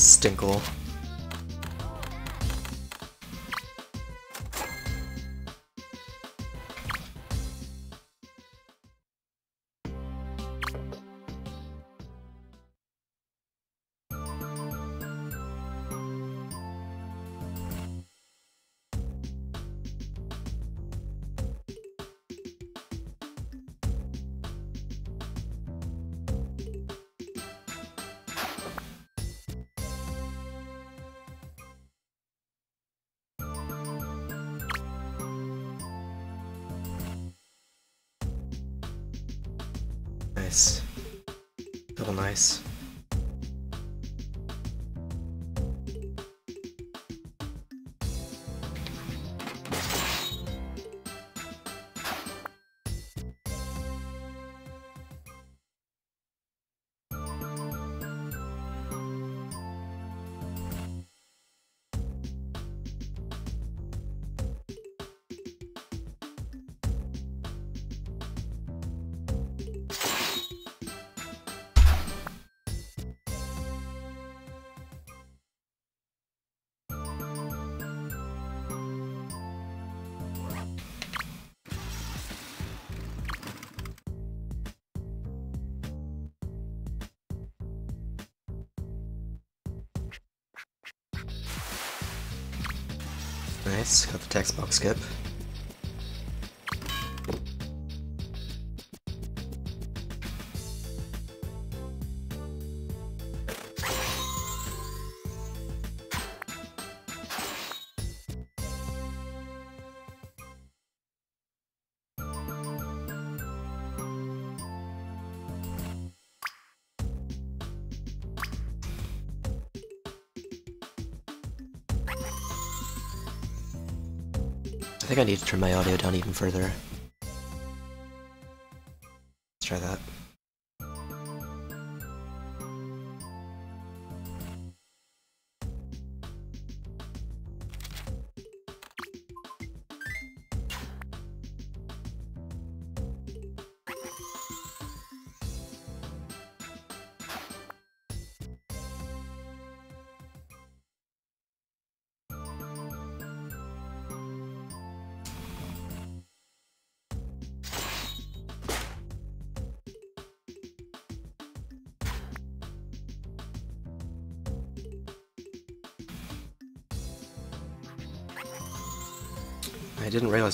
Stinkle. Text box skip. I need to turn my audio down even further.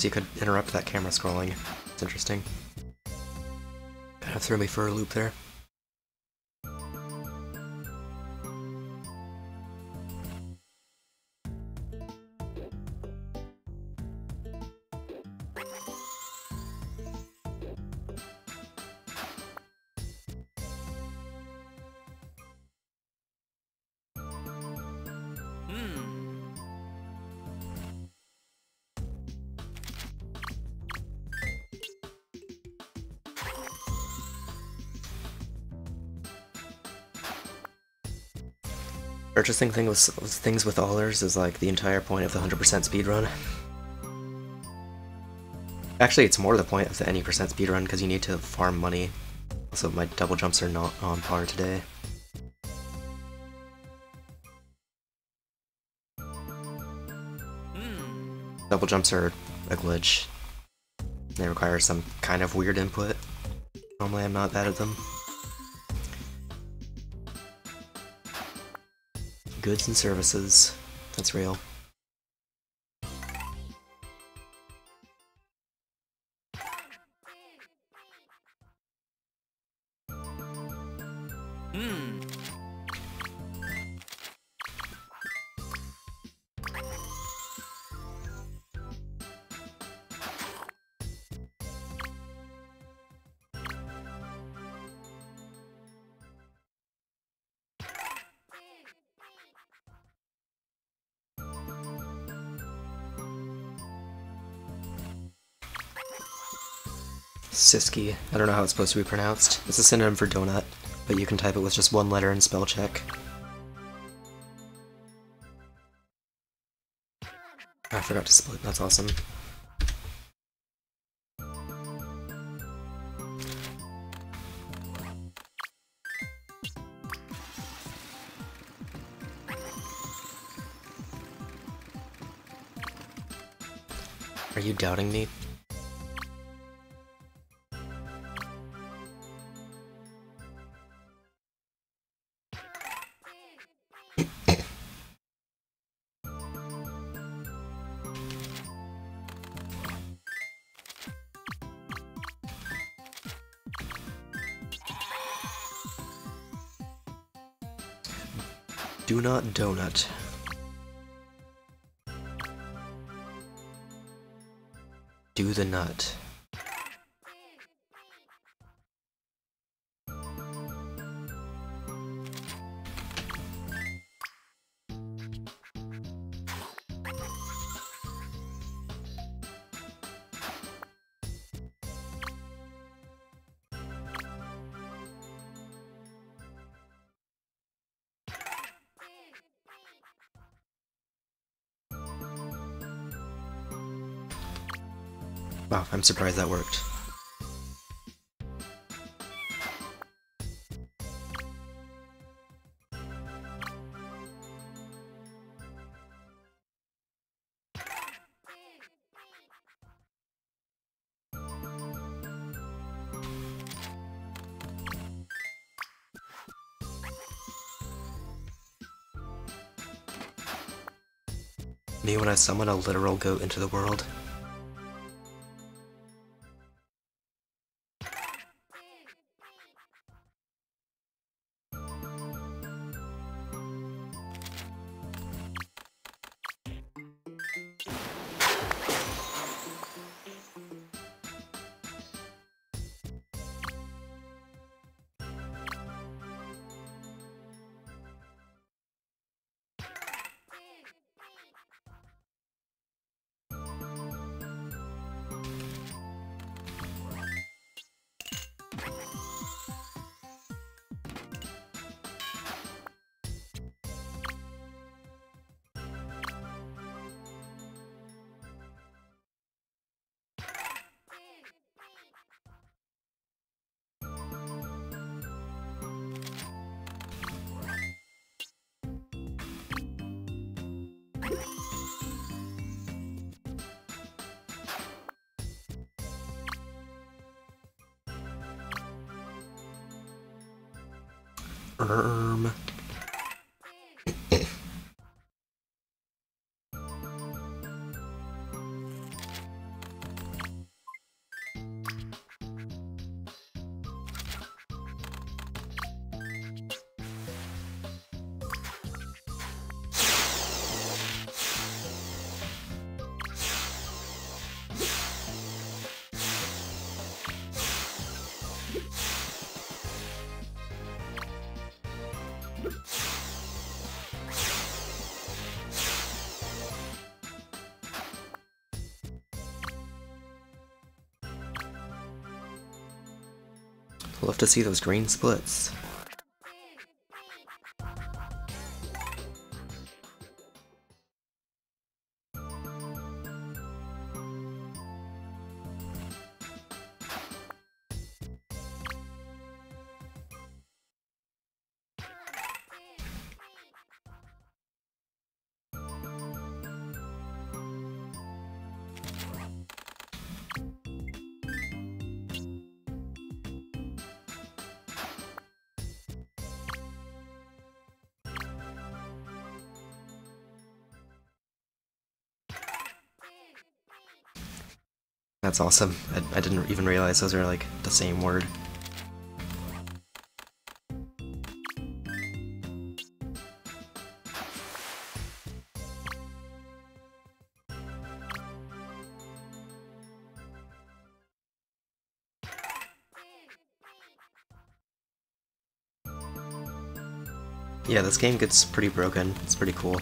You could interrupt that camera scrolling. It's interesting. Kind of threw me for a loop there. Purchasing thing with things with Ollars is like the entire point of the 100% speedrun. Actually, it's more the point of the any percent speedrun because you need to farm money. Also, my double jumps are not on par today. Hmm. Double jumps are a glitch. They require some kind of weird input. Normally I'm not bad at them. Goods and services. That's real. Siski. I don't know how it's supposed to be pronounced. It's a synonym for donut, but you can type it with just one letter in spell check. Ah, I forgot to split, that's awesome. Are you doubting me? Donut. Do the nut. I'm surprised that worked. Me when I summon a literal goat into the world. Erm. Love to see those green splits. That's awesome. I, I didn't even realize those are like the same word. Yeah, this game gets pretty broken. It's pretty cool.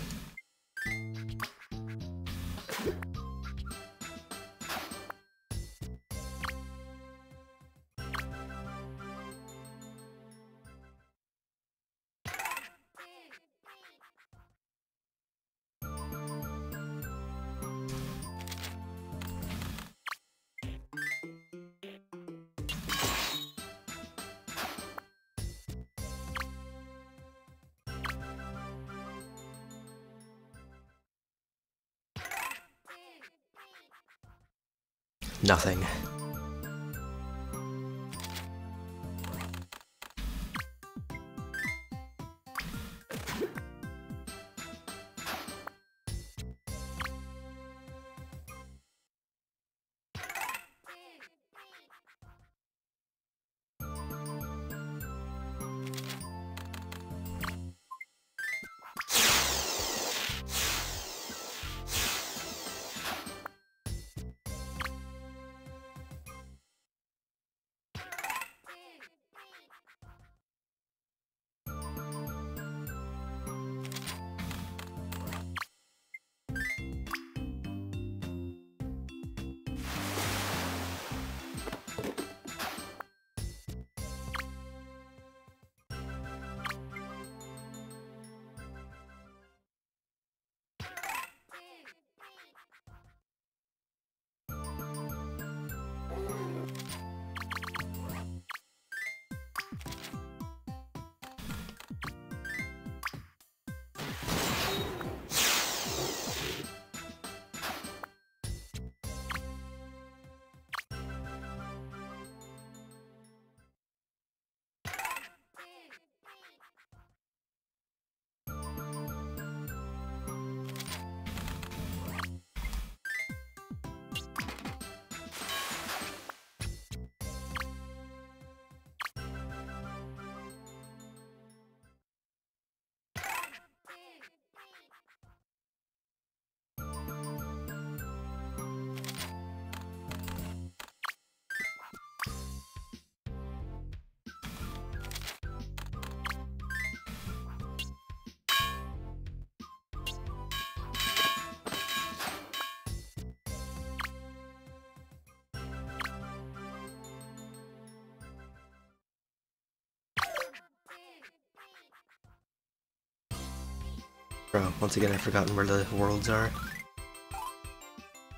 Bro, once again I've forgotten where the worlds are.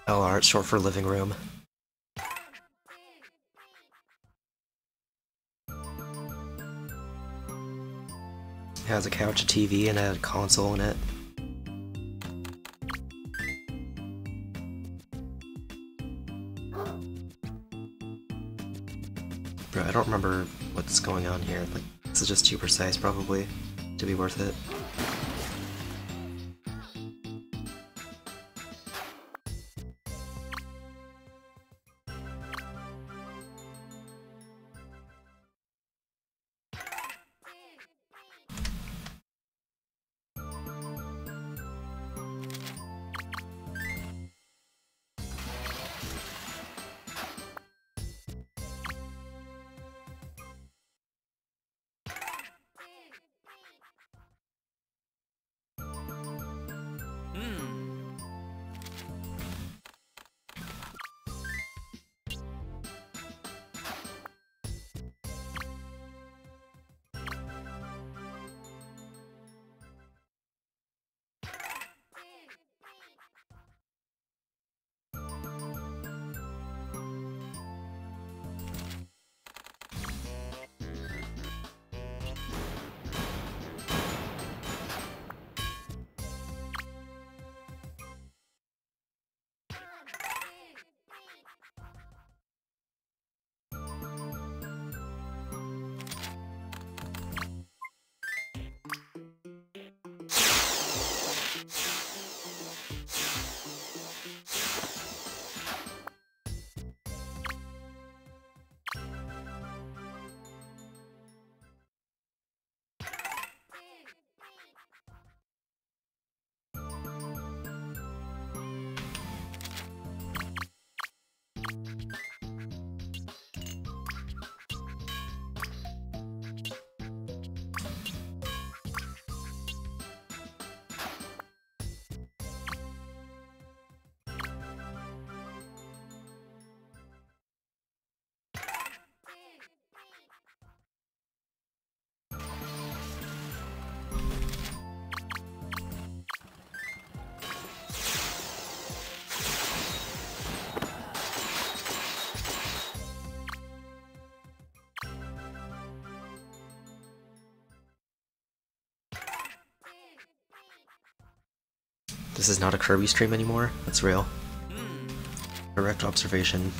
LR, it's short for living room. It has a couch, a TV, and a console in it. Bro, I don't remember what's going on here. Like, this is just too precise, probably, to be worth it. This is not a Kirby stream anymore. That's real. Direct observation.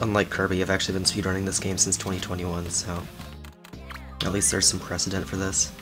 Unlike Kirby, I've actually been speedrunning this game since 2021, so... At least there's some precedent for this.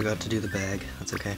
Forgot to do the bag, that's okay.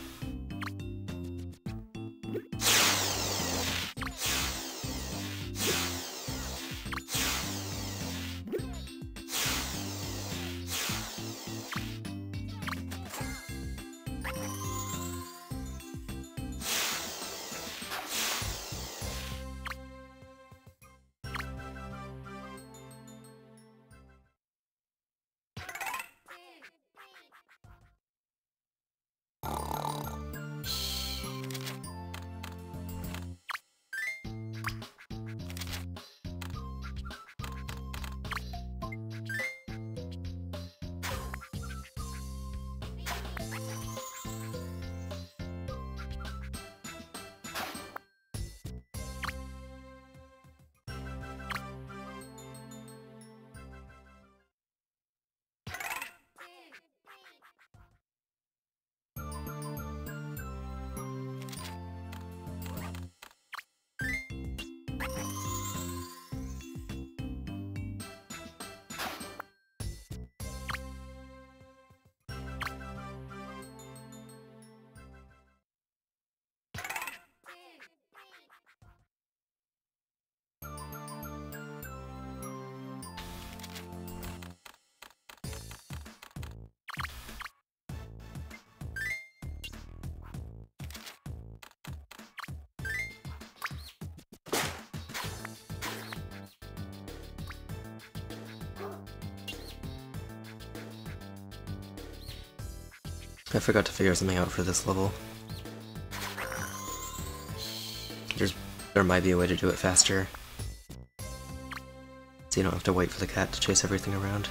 I forgot to figure something out for this level. There's, there might be a way to do it faster. So you don't have to wait for the cat to chase everything around.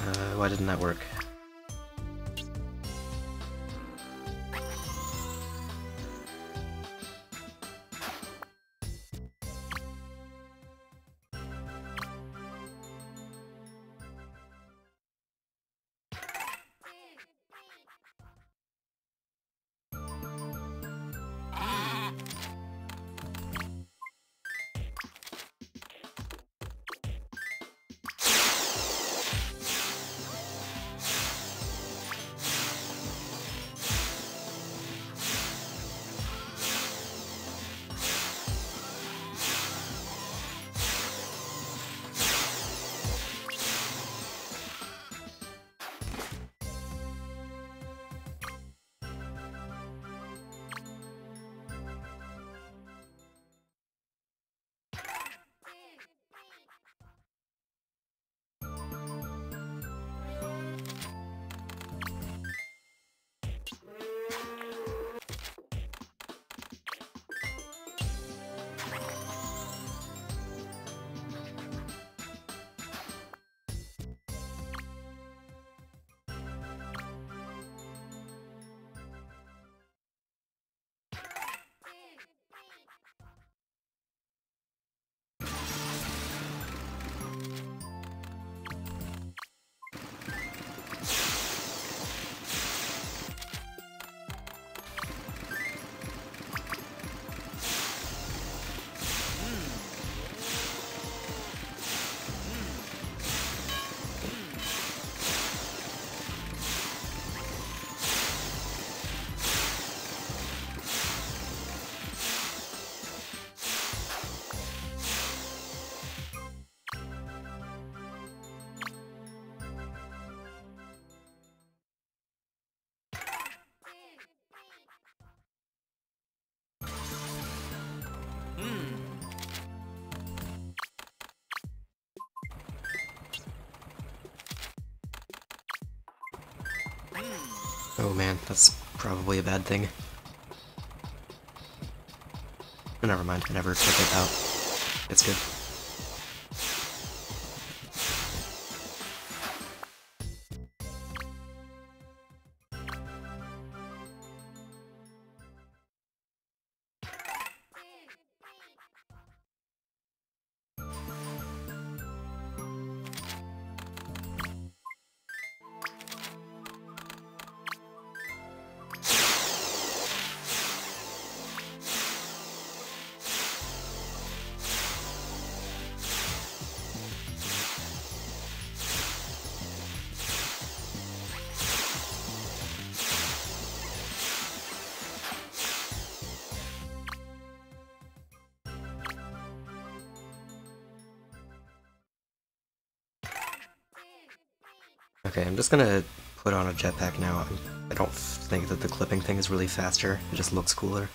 Uh, why didn't that work? Oh man, that's probably a bad thing. Never mind, I never took it out. It's good. Okay, I'm just gonna put on a jetpack now. I don't think that the clipping thing is really faster, it just looks cooler.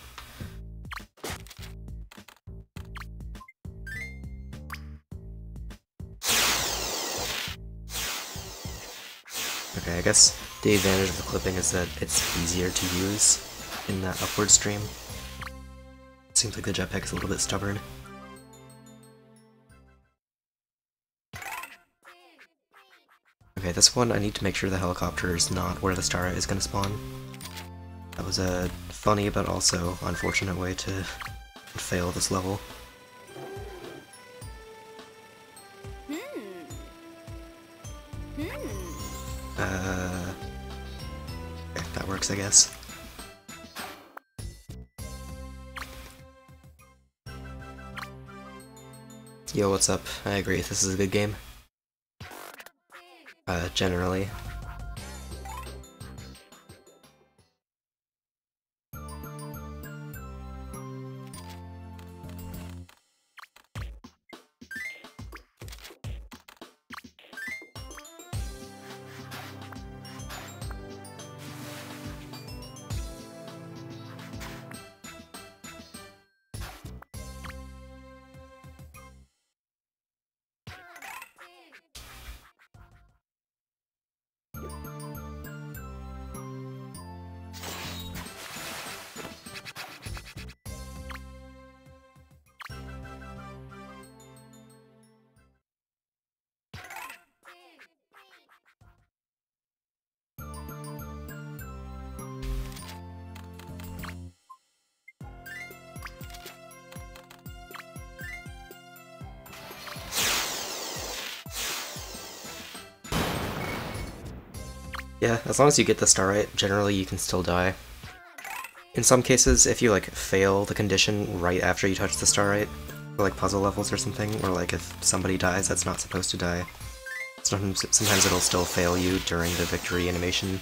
Okay, I guess the advantage of the clipping is that it's easier to use in that upward stream. Seems like the jetpack is a little bit stubborn. This one I need to make sure the helicopter is not where the star is going to spawn. That was a funny but also unfortunate way to fail this level. Uh, okay, that works, I guess. Yo, what's up? I agree, this is a good game. Uh, generally. As long as you get the star right, generally you can still die. In some cases, if you like fail the condition right after you touch the star right, like puzzle levels or something, or like if somebody dies that's not supposed to die, sometimes, sometimes it'll still fail you during the victory animation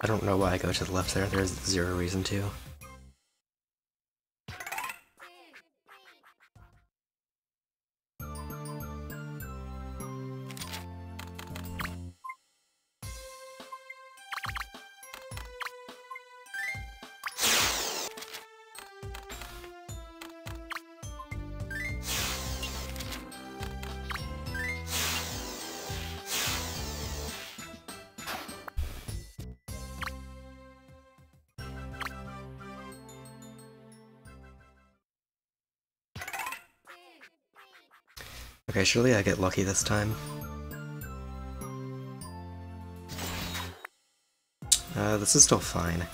I don't know why I go to the left there, there's zero reason to. Surely I get lucky this time. Uh, this is still fine.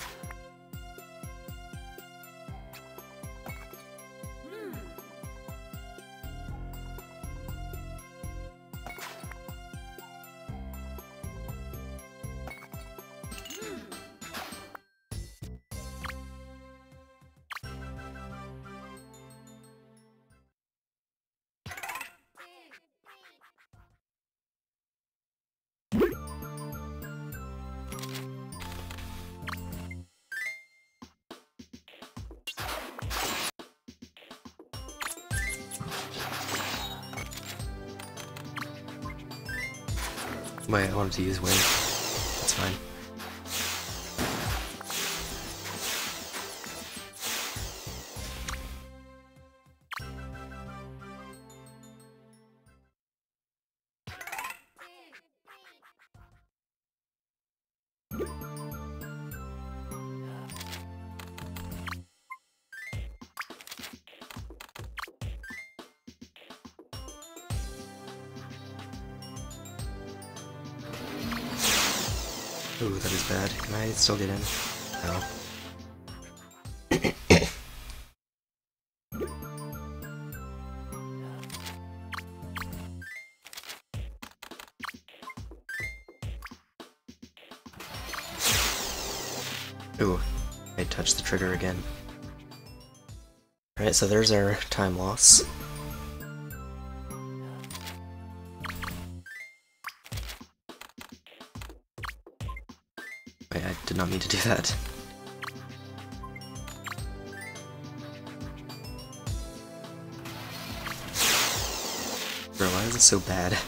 Wait, I still get in? No. Ooh, I touched the trigger again. Alright, so there's our time loss. Mean to do that. Bro, why is it so bad?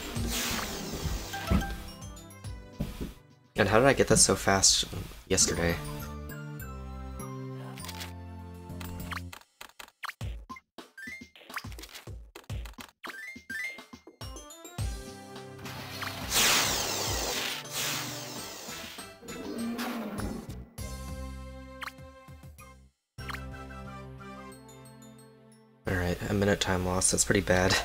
And how did I get that so fast yesterday? Loss, that's pretty bad.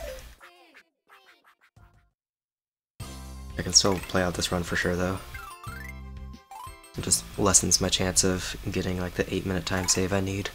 I can still play out this run for sure though. It just lessens my chance of getting like the 8 minute time save I need.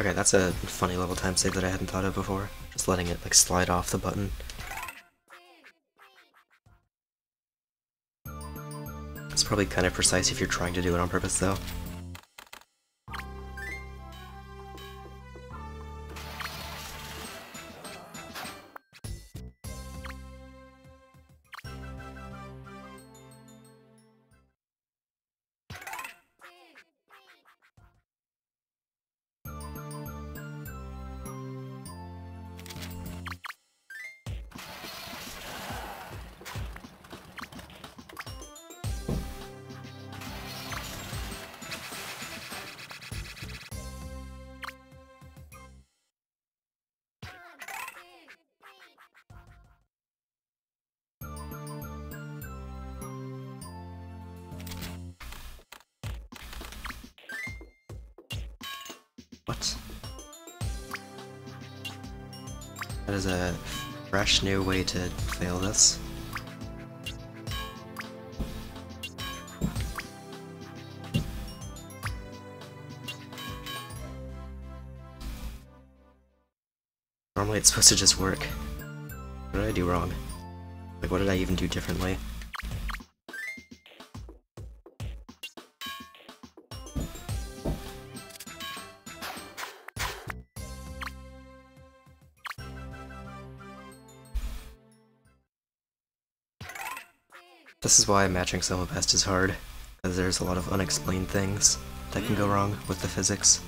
Okay, that's a funny level time save that I hadn't thought of before. Just letting it like slide off the button. It's probably kind of precise if you're trying to do it on purpose though. Fresh new way to fail this. Normally it's supposed to just work. What did I do wrong? Like what did I even do differently? This is why matching sum of best is hard, because there's a lot of unexplained things that can go wrong with the physics.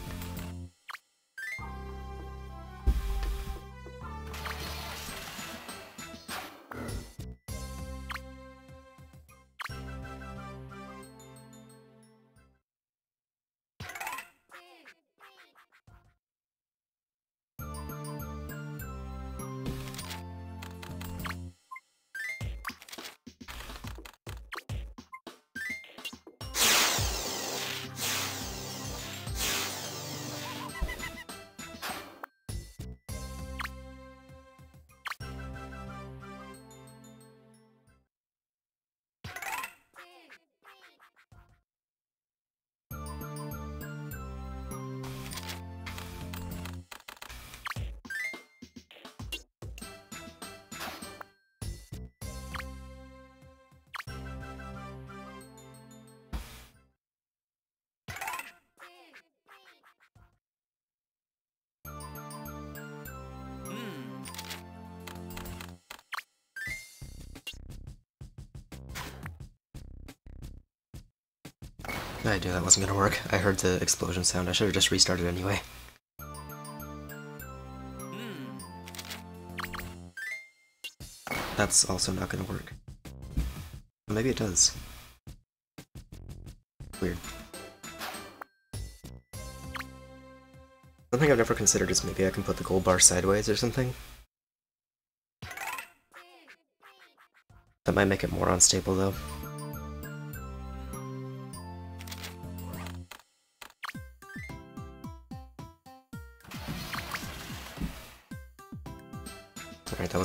I knew that wasn't gonna work. I heard the explosion sound. I should have just restarted anyway. That's also not gonna work. Maybe it does. Weird. Something I've never considered is maybe I can put the gold bar sideways or something. That might make it more unstable though.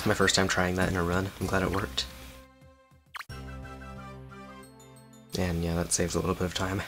My first time trying that in a run. I'm glad it worked. And yeah, that saves a little bit of time.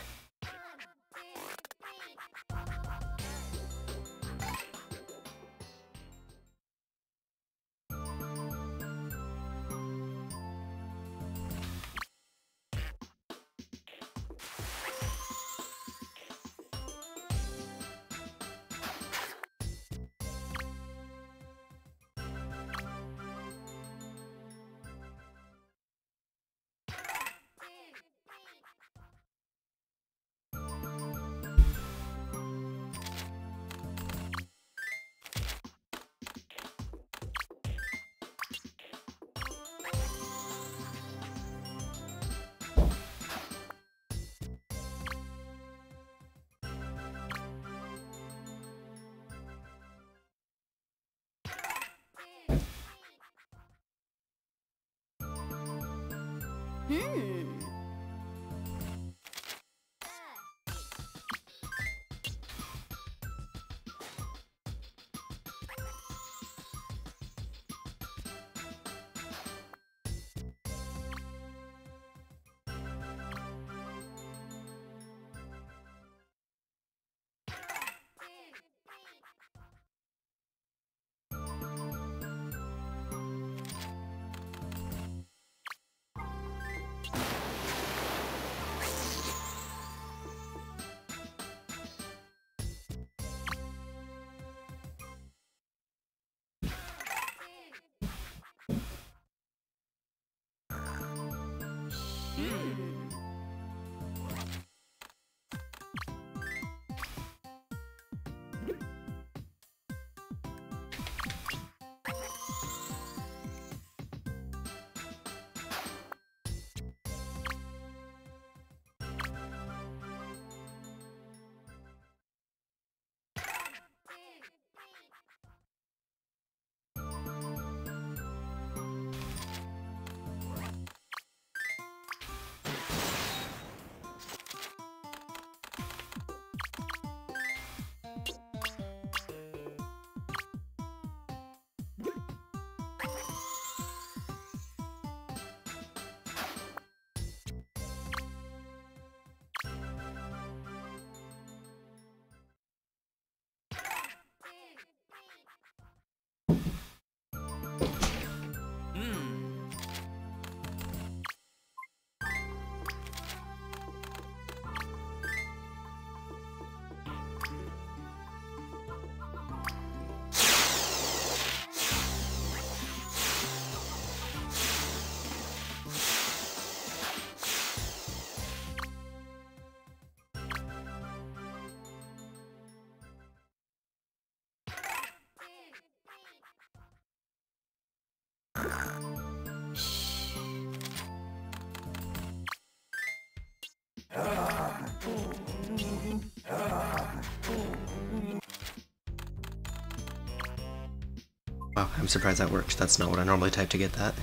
Wow, I'm surprised that worked. That's not what I normally type to get that.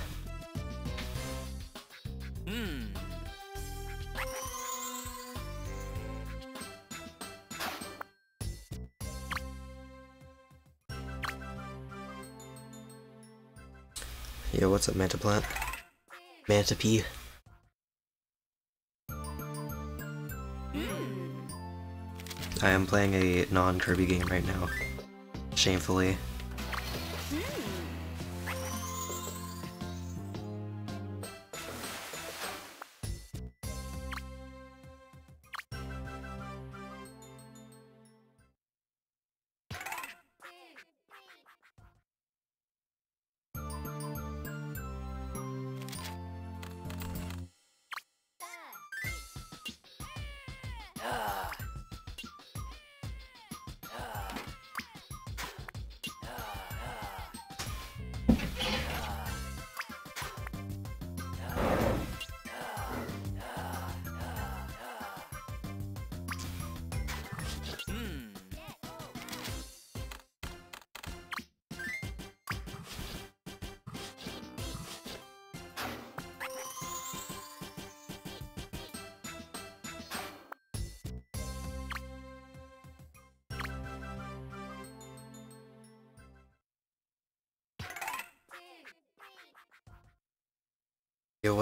Hmm. Yo, what's up, Mantaplant? Mantipede. Hmm. I am playing a non-Kirby game right now. Shamefully.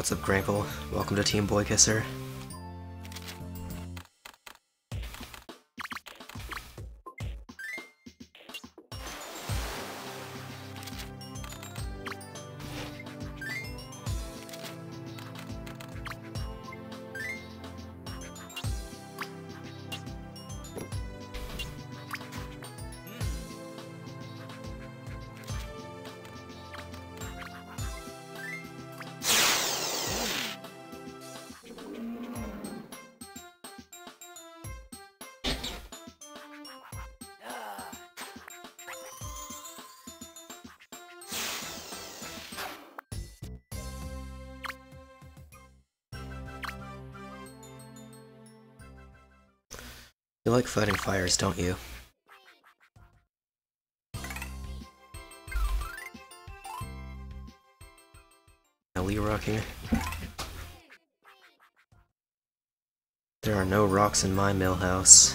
What's up, Grankle? Welcome to Team Boy Kisser. Fighting fires, don't you? Ellie rocking. There are no rocks in my mill house.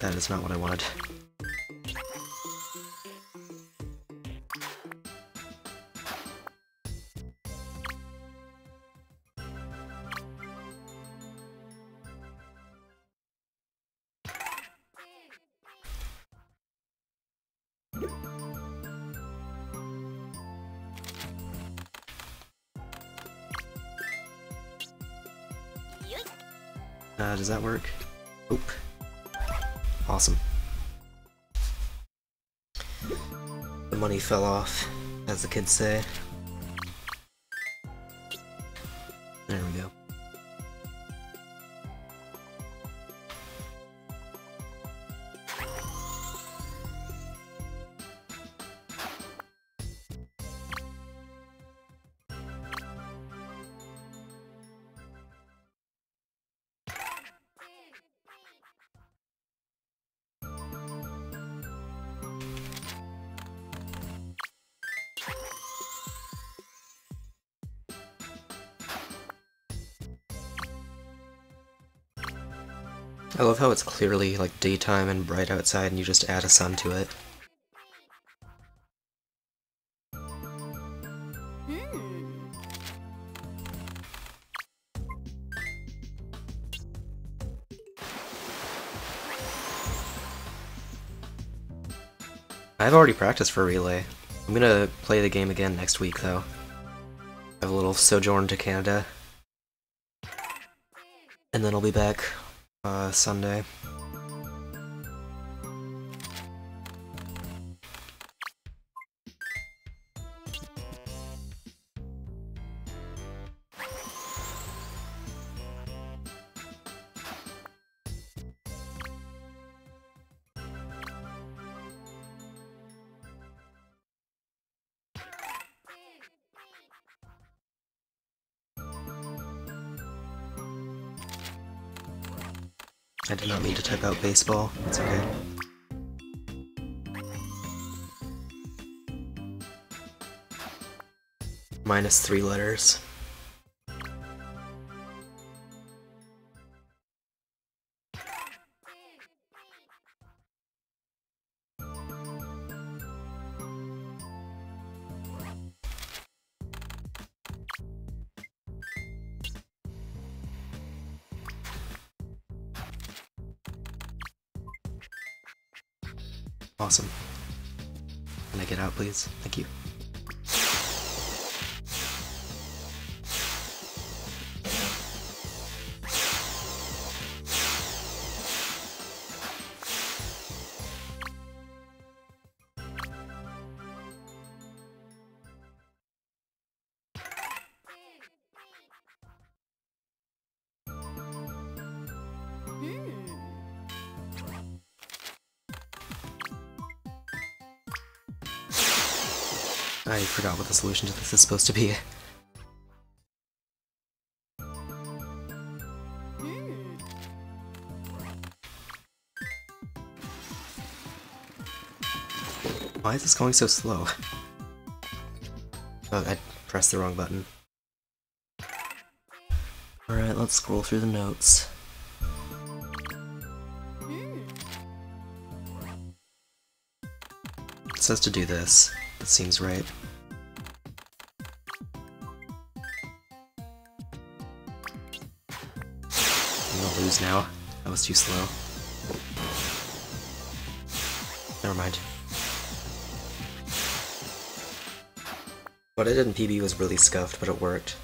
That is not what I wanted. The money fell off, as the kids say. There we go. How it's clearly like daytime and bright outside and you just add a sun to it. Hmm. I've already practiced for Relay. I'm gonna play the game again next week though. I have a little sojourn to Canada. And then I'll be back Sunday. Baseball. It's okay. Minus three letters. Thank you. Forgot what the solution to this is supposed to be. Why is this going so slow? Oh, I pressed the wrong button. Alright, let's scroll through the notes. It says to do this. That seems right. Now. That was too slow. Never mind. What I did in PB was really scuffed, but it worked.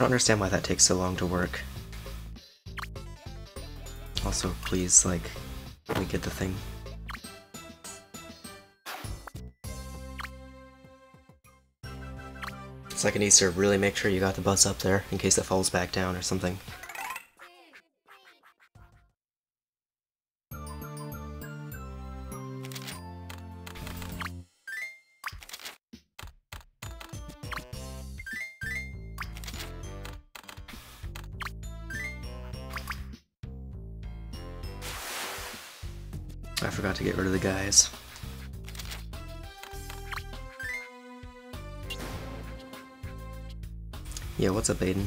Don't understand why that takes so long to work. Also, please, like, let me get the thing. It's like Second Easter, really make sure you got the bus up there in case it falls back down or something. What's up, Aiden?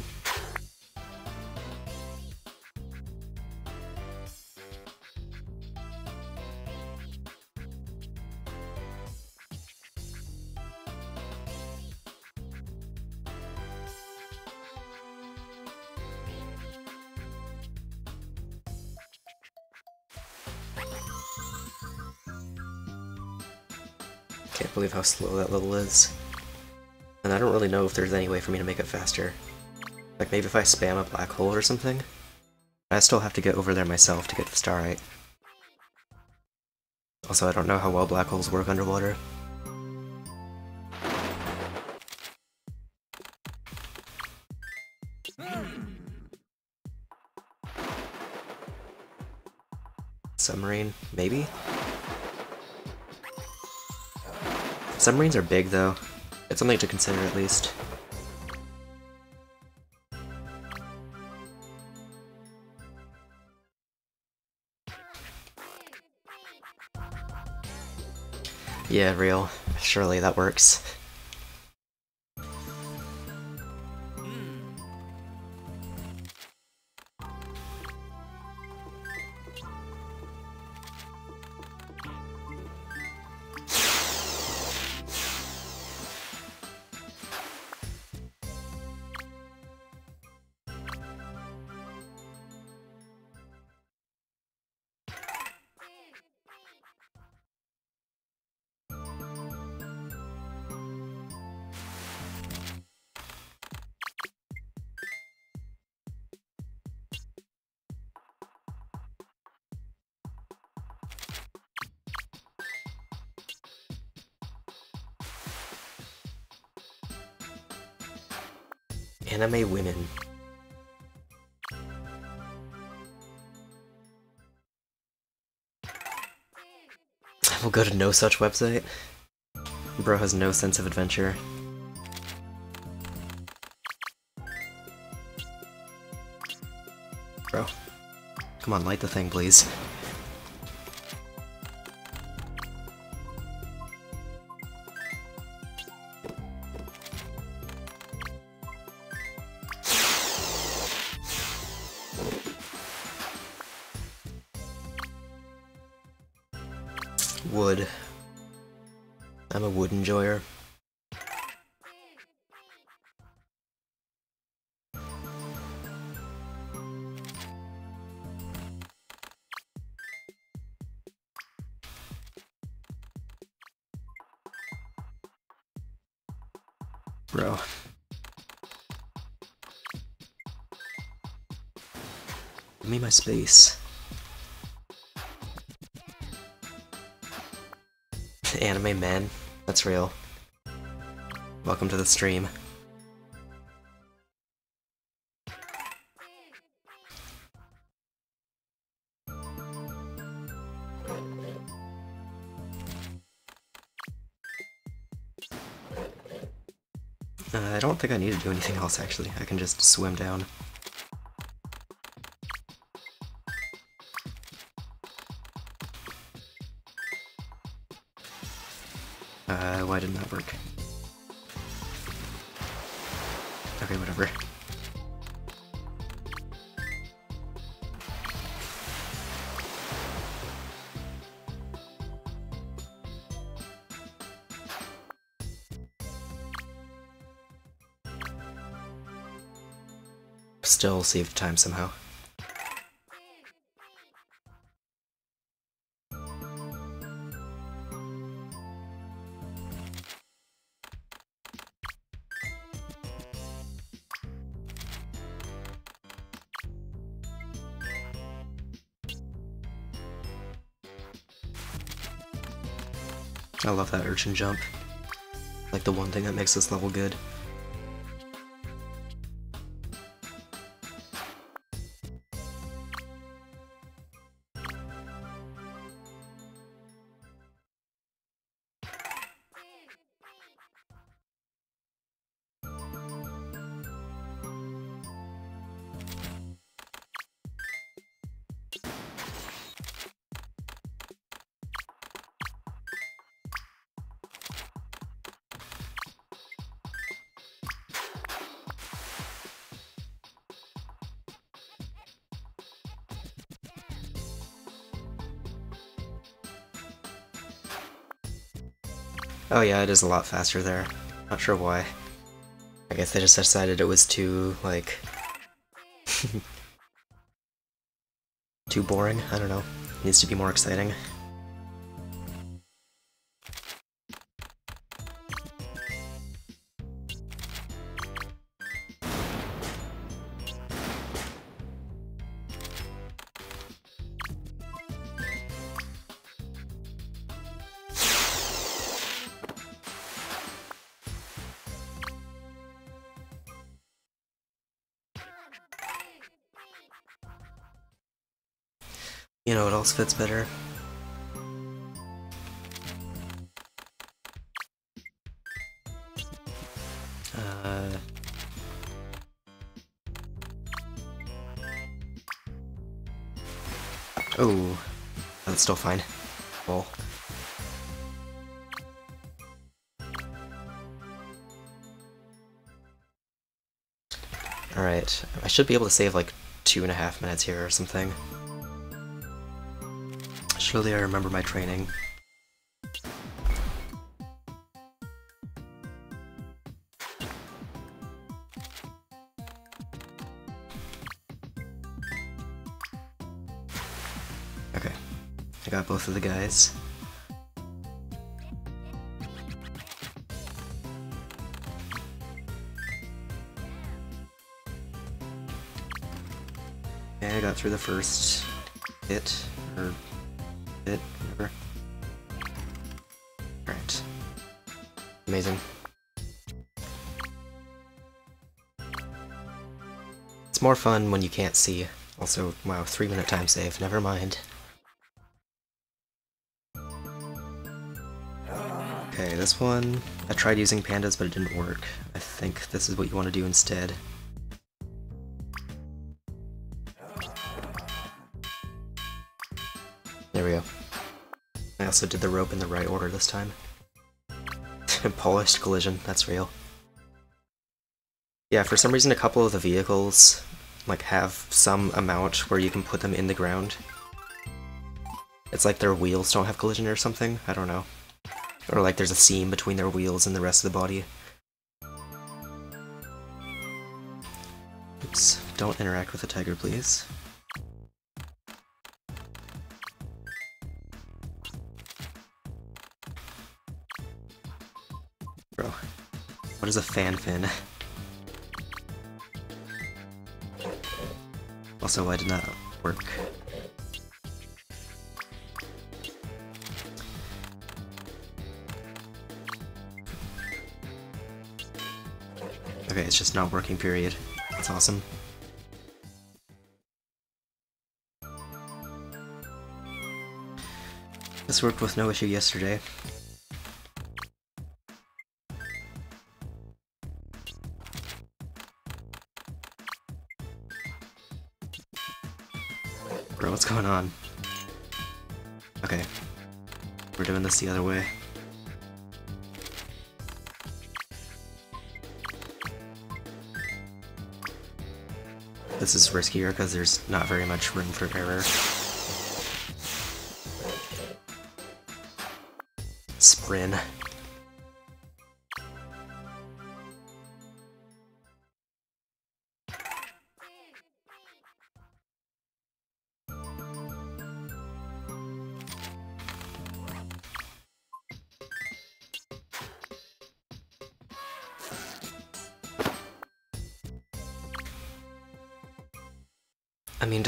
Can't believe how slow that level is. And I don't really know if there's any way for me to make it faster. Like maybe if I spam a black hole or something? I still have to get over there myself to get the starite. Also, I don't know how well black holes work underwater. Submarine, maybe? Submarines are big though. It's something to consider at least. Yeah, real. Surely that works. Go to no such website. Bro has no sense of adventure. Bro. Come on, light the thing, please. Bro. Give me my space. Anime men. That's real. Welcome to the stream. think I need to do anything else actually. I can just swim down. Uh, why didn't that work? Still saved time somehow. I love that urchin jump. Like the one thing that makes this level good. Oh, yeah, it is a lot faster there. Not sure why. I guess they just decided it was too, like... too boring? I don't know. It needs to be more exciting. Fits better? Uh... Oh, that's still fine. Well. Alright, I should be able to save like two and a half minutes here or something. Surely I remember my training. Okay, I got both of the guys. And I got through the first hit, or Amazing. It's more fun when you can't see. Also, wow, three minute time save, never mind. Okay, this one, I tried using pandas but it didn't work. I think this is what you want to do instead. There we go. I also did the rope in the right order this time. Polished collision, that's real. Yeah, for some reason a couple of the vehicles like have some amount where you can put them in the ground. It's like their wheels don't have collision or something, I don't know. Or like there's a seam between their wheels and the rest of the body. Oops, don't interact with the tiger please. What is a fan fin? Also, why did that work? Okay, it's just not working, period. That's awesome. This worked with no issue yesterday. the other way. This is riskier because there's not very much room for error. Sprin.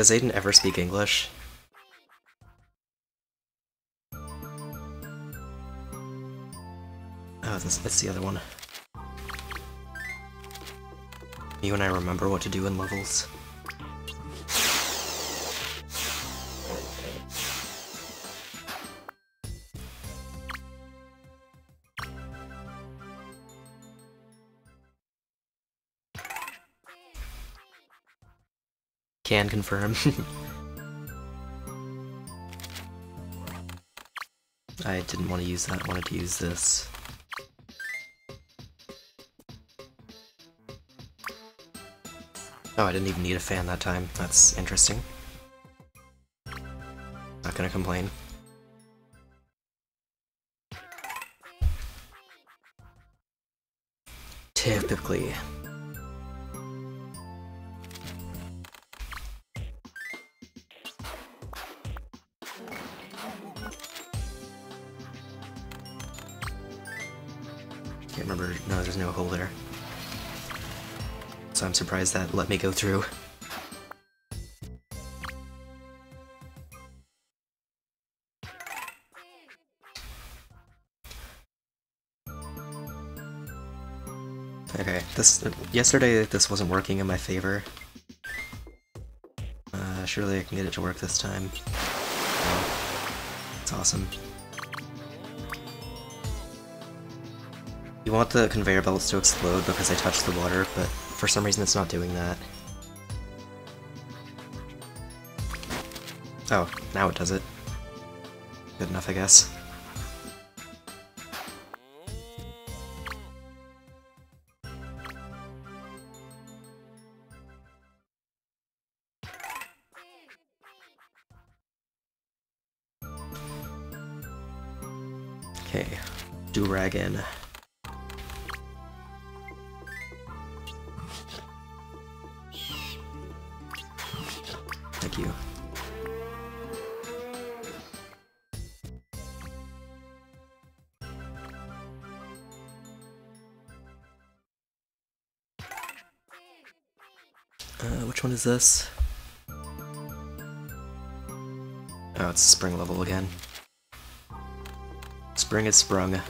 Does Aiden ever speak English? Oh, that's the other one. You and I remember what to do in levels. Can confirm. I didn't want to use that, I wanted to use this. Oh, I didn't even need a fan that time. That's interesting. Not gonna complain. Typically. Can't remember. No, there's no hole there. So I'm surprised that let me go through. Okay, this yesterday this wasn't working in my favor. Uh, surely I can get it to work this time. It's awesome. You want the conveyor belts to explode because I touched the water, but for some reason it's not doing that. Oh, now it does it. Good enough, I guess. Okay, do-rag in. This? Oh, it's spring level again. Spring is sprung.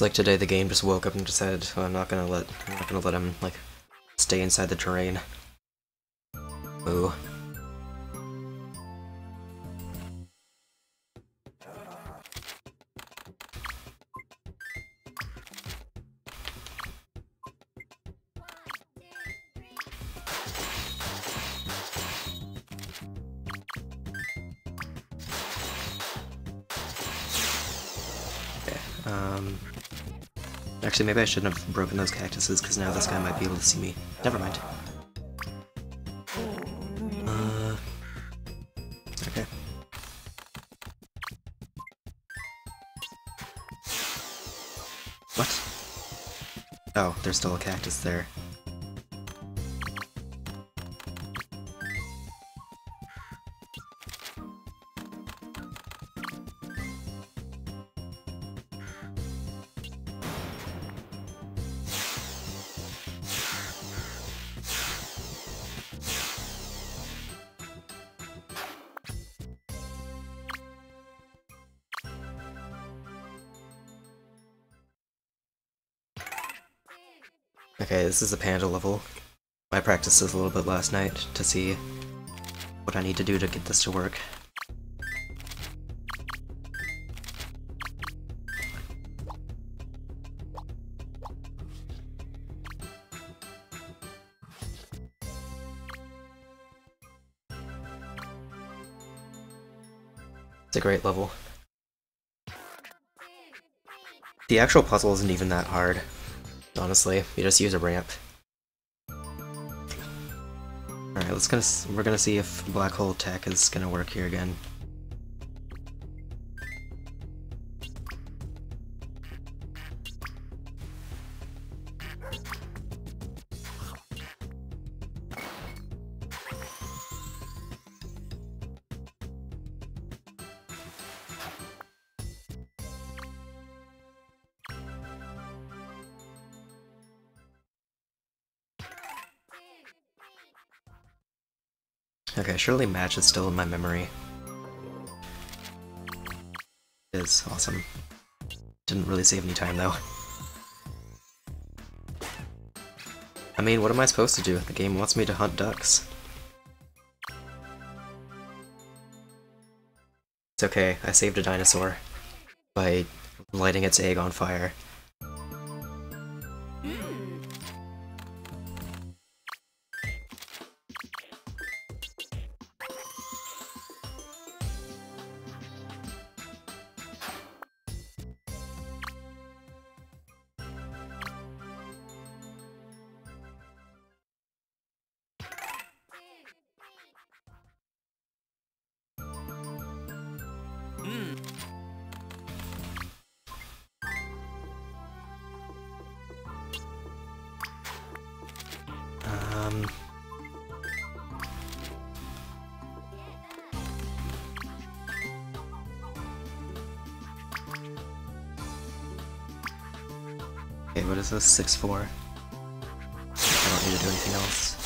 It's like today the game just woke up and decided, I'm not gonna let I'm not gonna let him like stay inside the terrain. Maybe I shouldn't have broken those cactuses, because now this guy might be able to see me. Never mind. Uh... Okay. What? Oh, there's still a cactus there. Okay, this is the panda level. I practiced this a little bit last night to see what I need to do to get this to work. It's a great level. The actual puzzle isn't even that hard, honestly. You just use a ramp. Alright, let's gonna we're gonna see if black hole tech is gonna work here again. Surely match is still in my memory. It is awesome. Didn't really save any time though. I mean, what am I supposed to do? The game wants me to hunt ducks. It's okay, I saved a dinosaur by lighting its egg on fire. This? 6-4. I don't need to do anything else.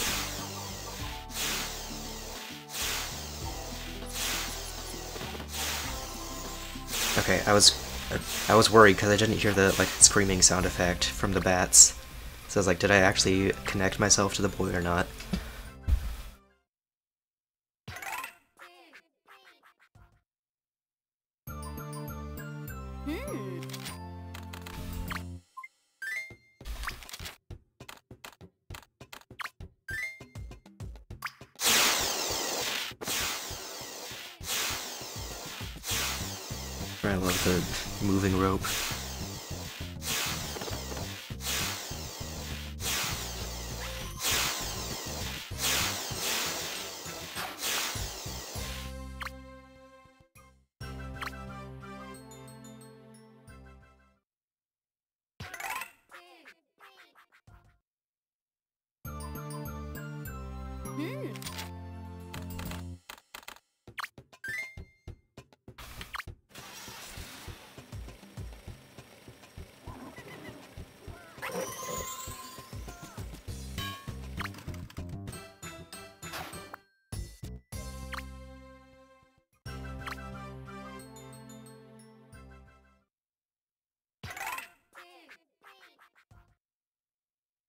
Okay, I was I was worried because I didn't hear the like screaming sound effect from the bats. So I was like, did I actually connect myself to the boy or not?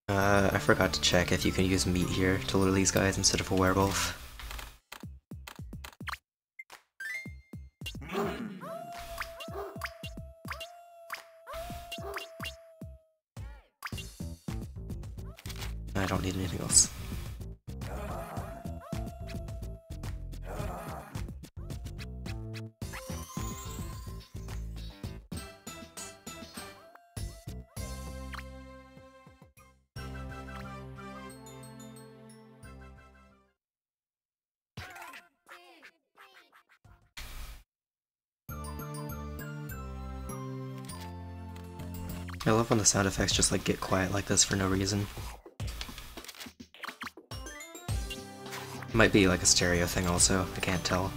Uh, I forgot to check if you can use meat here to lure these guys instead of a werewolf. Sound effects just like get quiet like this for no reason. Might be like a stereo thing also, I can't tell.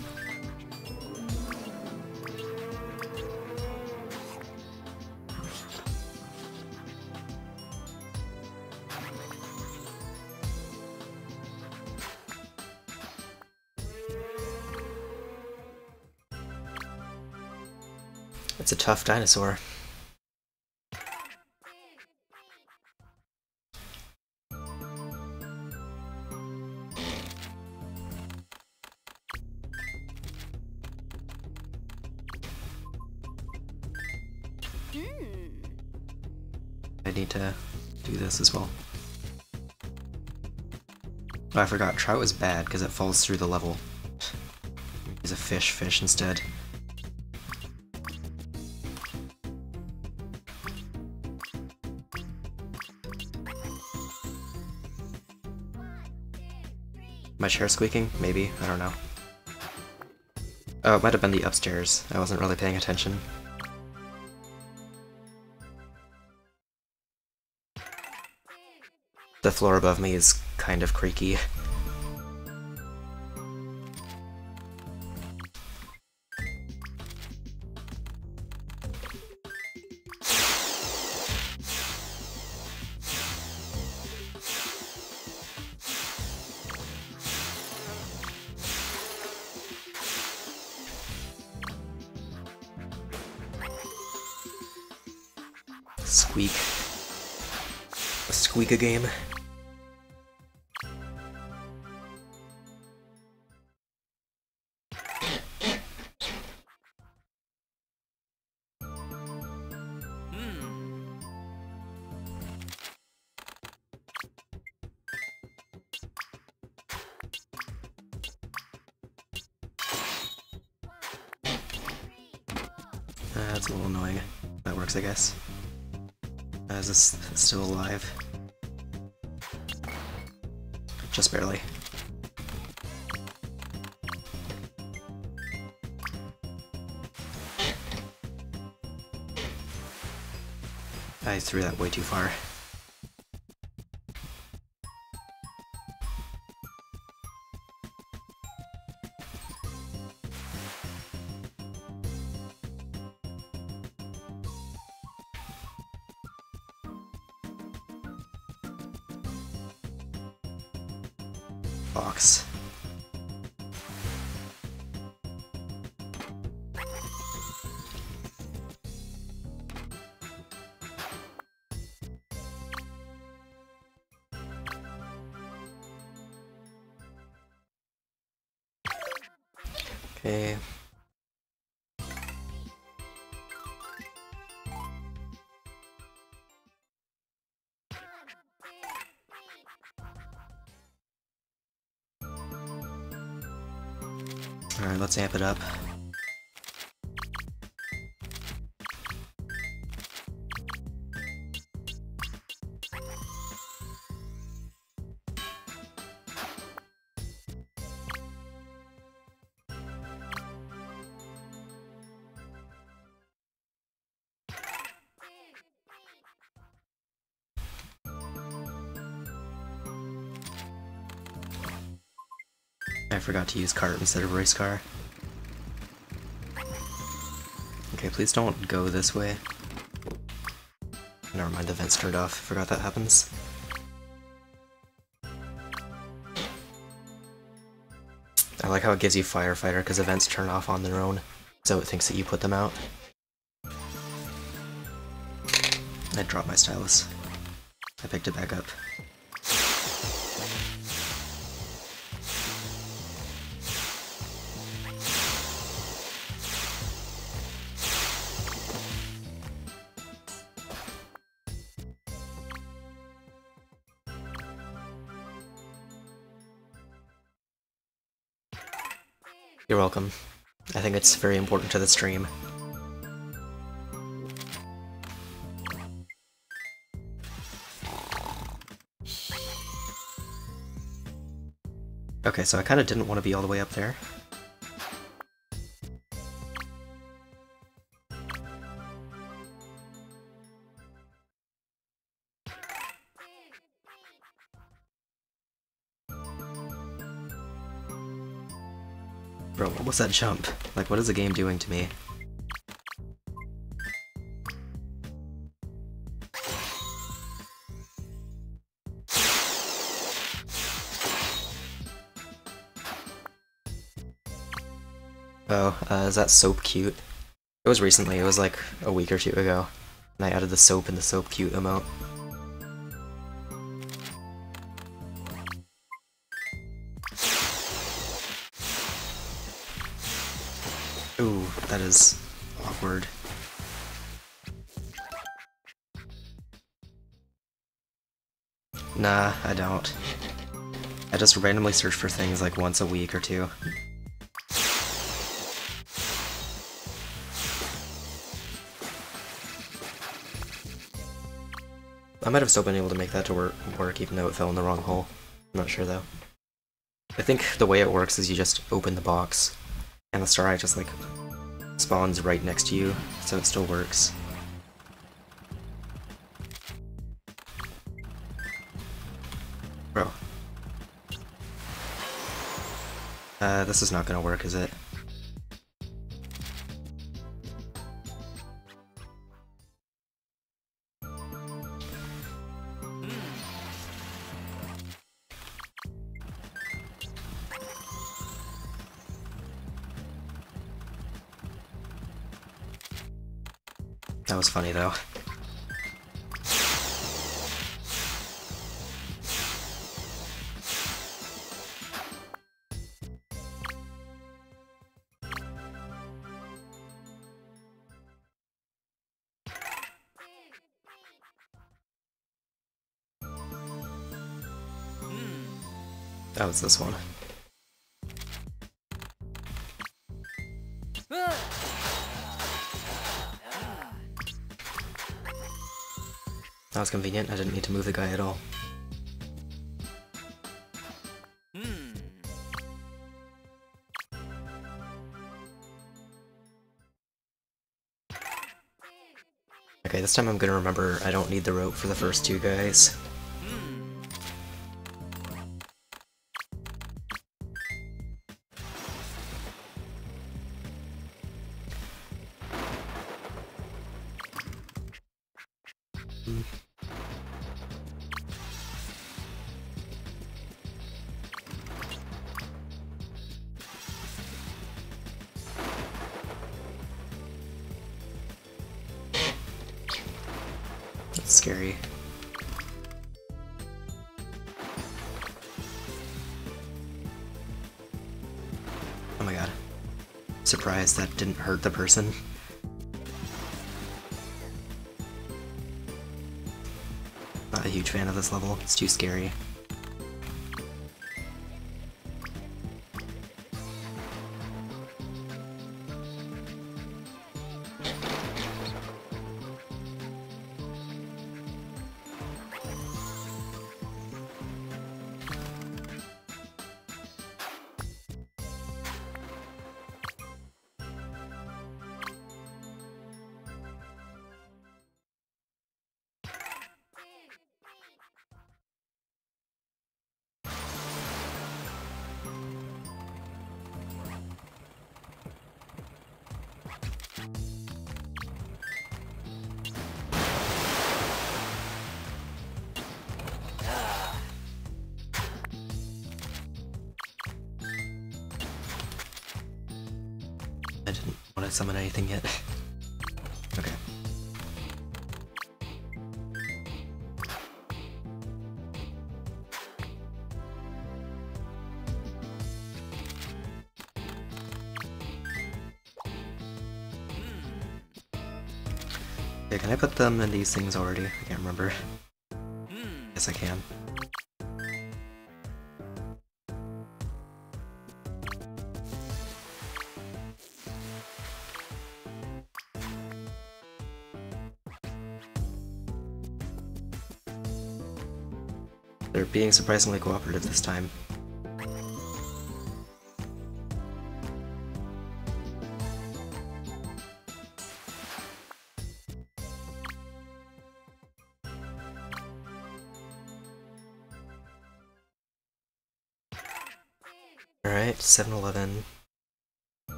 It's a tough dinosaur. Forgot. Trout is bad because it falls through the level. Use a fish fish instead. My chair squeaking? Maybe. I don't know. Oh, it might have been the upstairs. I wasn't really paying attention. The floor above me is kind of creaky. Game. Way too far. Okay. Alright, let's amp it up. To use cart instead of race car. Okay, please don't go this way. Never mind, the vents turned off. Forgot that happens. I like how it gives you firefighter because events turn off on their own, so it thinks that you put them out. I dropped my stylus. I picked it back up. Welcome. I think it's very important to the stream. Okay, so I kind of didn't want to be all the way up there. Bro, what was that jump? Like, what is the game doing to me? Oh, uh, is that soap cute? It was recently, it was like a week or two ago. And I added the soap and the soap cute emote. Just randomly search for things like once a week or two. I might have still been able to make that to work, work even though it fell in the wrong hole. I'm not sure though. I think the way it works is you just open the box, and the Starite just like spawns right next to you, so it still works. This is not gonna work, is it? That was funny though. Was this one. That was convenient, I didn't need to move the guy at all. Okay, this time I'm gonna remember I don't need the rope for the first two guys. Didn't hurt the person. Not a huge fan of this level, it's too scary. Put them in these things already? I can't remember. Yes, I can. They're being surprisingly cooperative this time. 7-Eleven.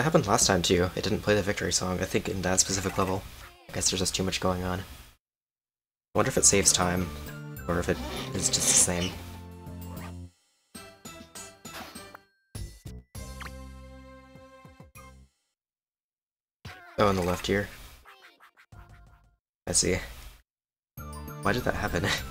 That happened last time too. It didn't play the victory song, I think in that specific level. I guess there's just too much going on. I wonder if it saves time, or if it is just the same. Oh, on the left here. I see. Why did that happen?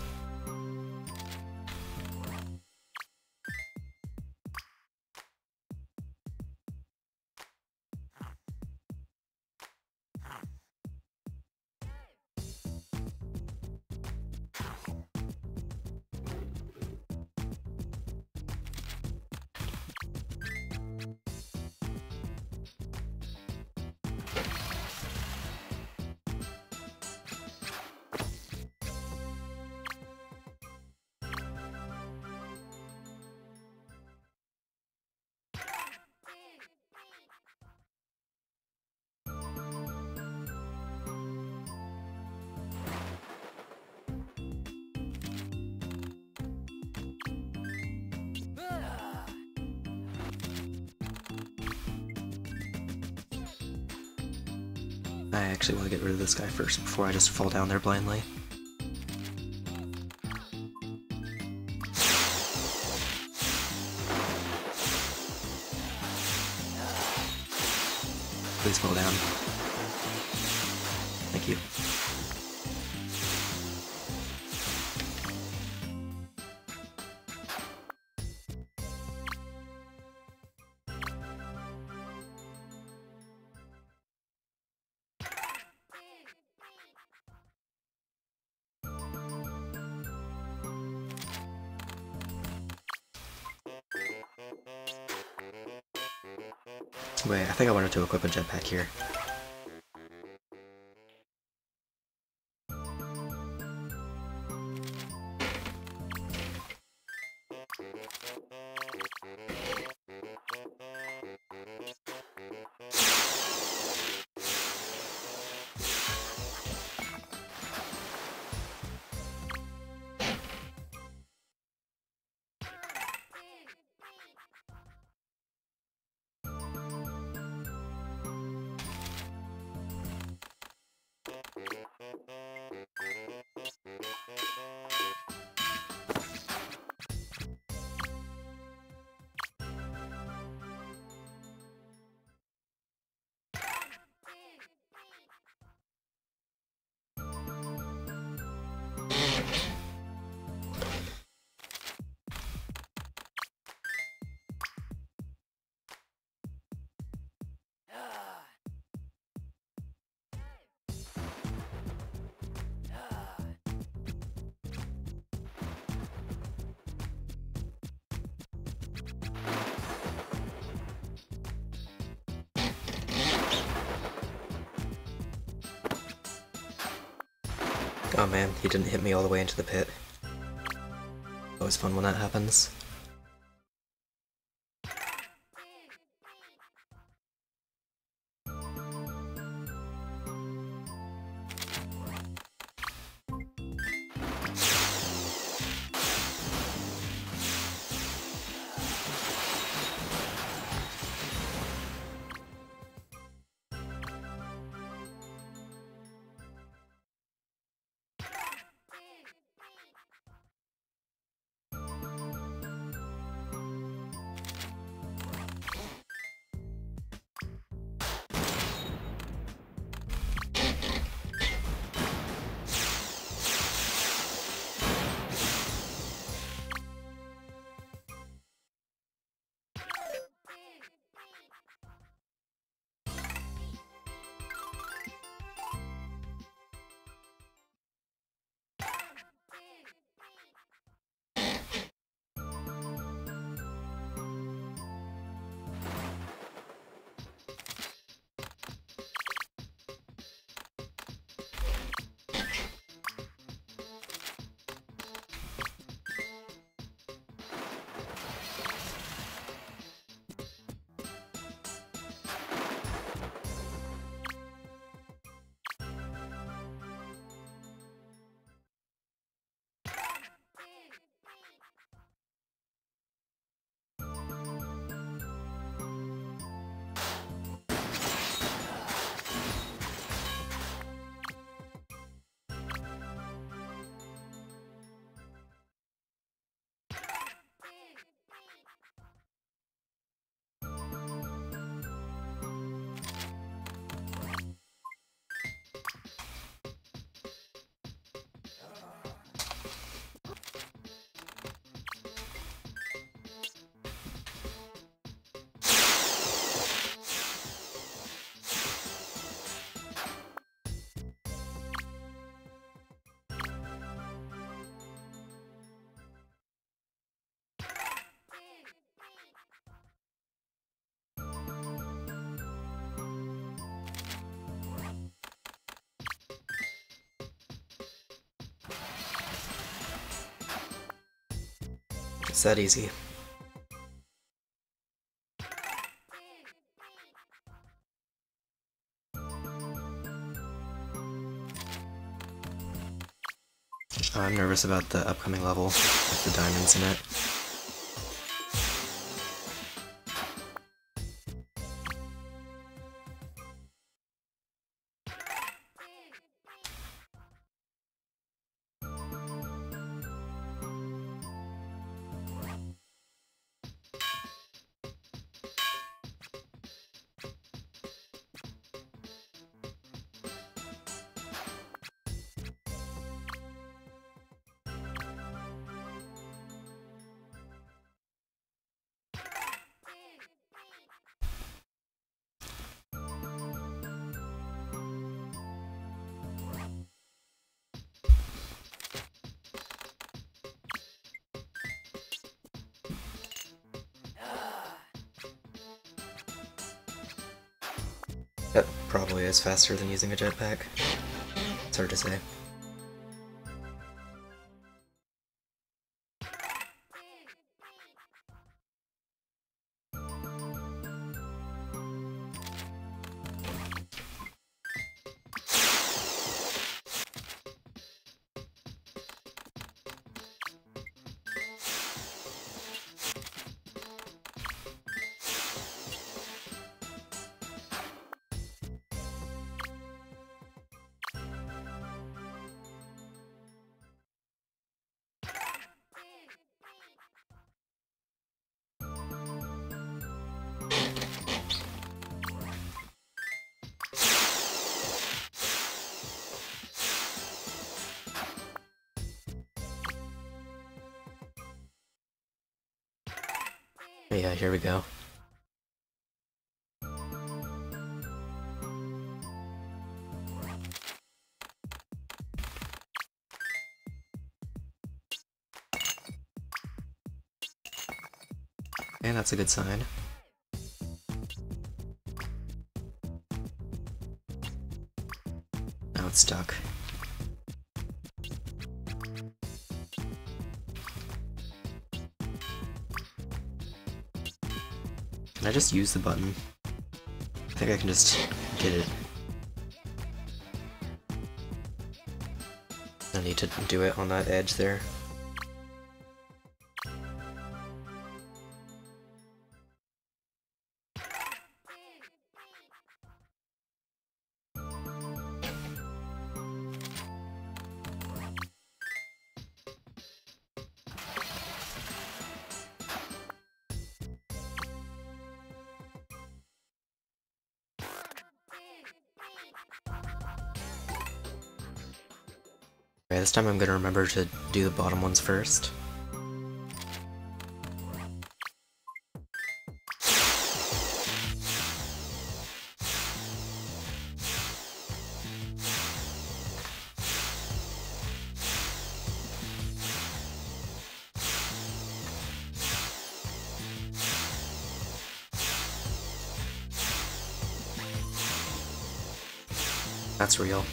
this guy first before I just fall down there blindly. Equip a jetpack here. Oh man, he didn't hit me all the way into the pit. Always fun when that happens. It's that easy. I'm nervous about the upcoming level with the diamonds in it. Probably is faster than using a jetpack. It's hard to say. Here we go. And that's a good sign. Now it's stuck. I just use the button? I think I can just get it. I need to do it on that edge there. This time I'm gonna remember to do the bottom ones first. That's real.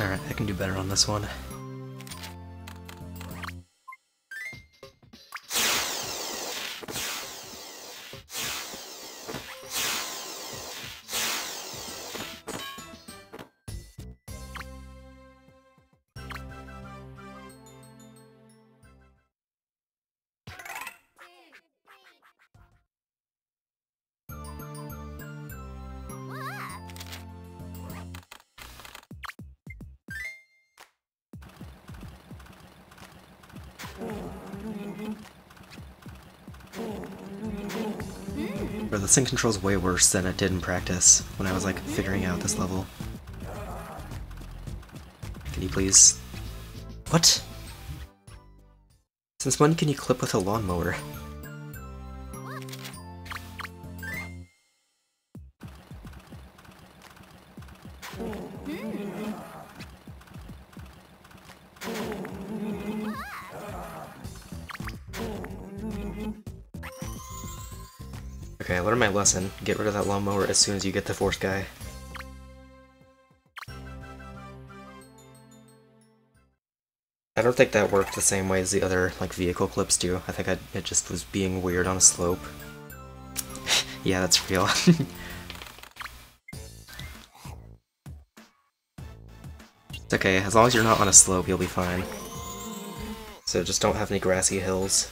Alright, I can do better on this one. This controls way worse than it did in practice when I was like figuring out this level. Can you please... What? Since when can you clip with a lawnmower? Lesson. Get rid of that lawnmower as soon as you get the fourth guy. I don't think that worked the same way as the other like vehicle clips do. I think I, it just was being weird on a slope. yeah, that's real. it's okay, as long as you're not on a slope, you'll be fine. So just don't have any grassy hills.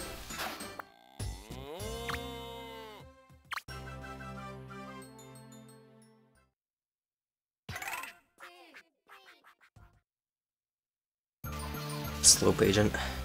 Slope agent.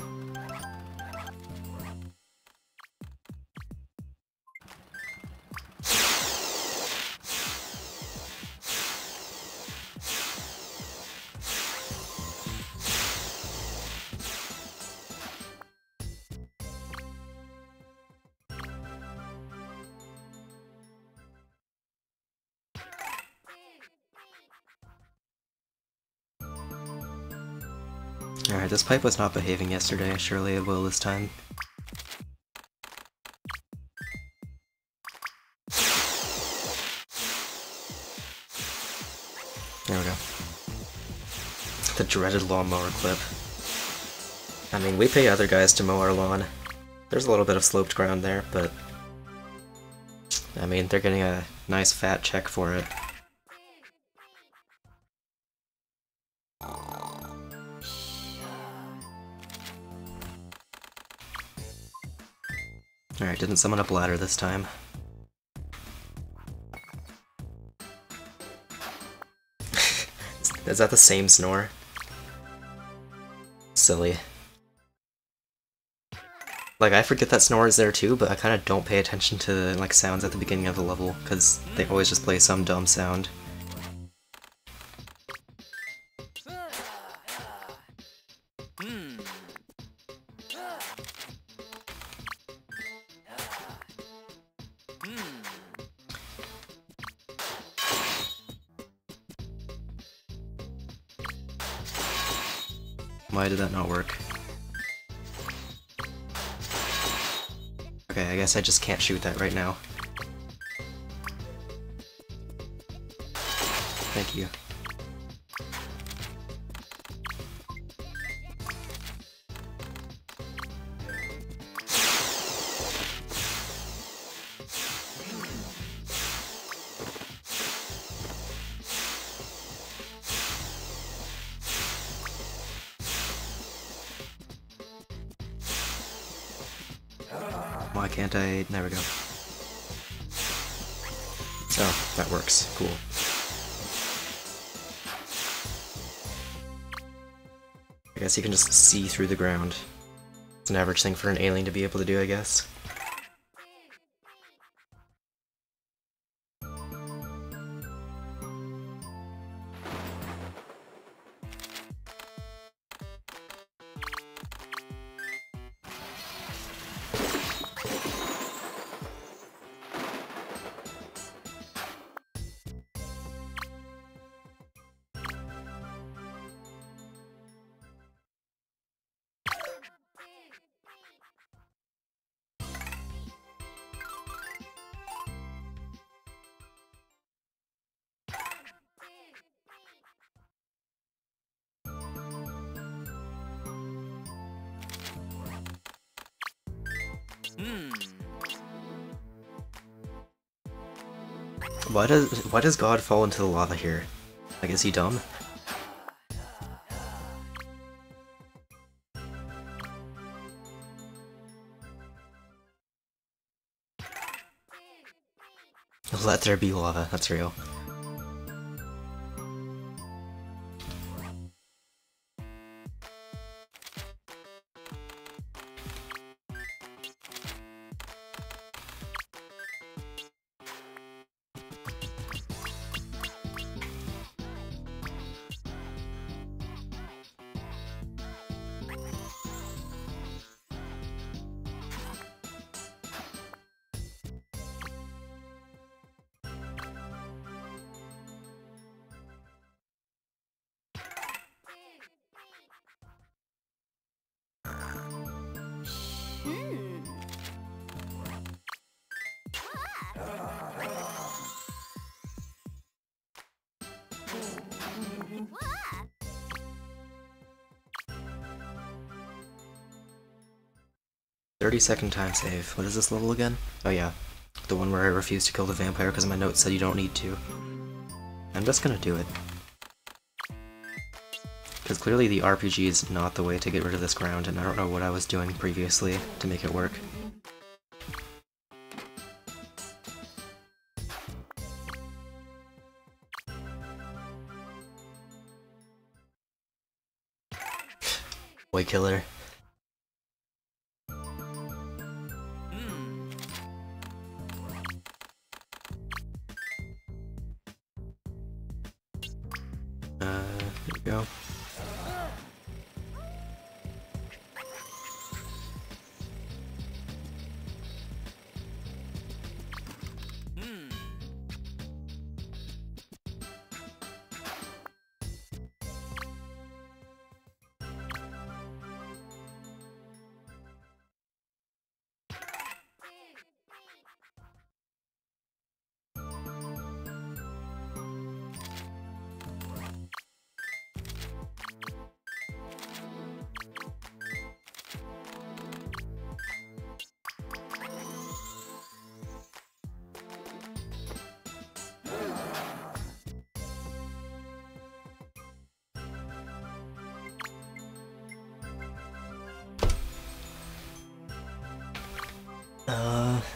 This pipe was not behaving yesterday, surely it will this time. There we go. The dreaded lawnmower clip. I mean, we pay other guys to mow our lawn. There's a little bit of sloped ground there, but... I mean, they're getting a nice fat check for it. Didn't summon a bladder this time. Is that the same snore? Silly. Like, I forget that snore is there too, but I kind of don't pay attention to like sounds at the beginning of the level, because they always just play some dumb sound. Why did that not work? Okay, I guess I just can't shoot that right now. Guess you can just see through the ground. It's an average thing for an alien to be able to do, I guess. Why does why does God fall into the lava here? Like, is he dumb? Let there be lava, that's real. Second time save. What is this level again? Oh yeah, the one where I refused to kill the vampire because my note said you don't need to. I'm just gonna do it. Because clearly the RPG is not the way to get rid of this ground, and I don't know what I was doing previously to make it work. Boy killer.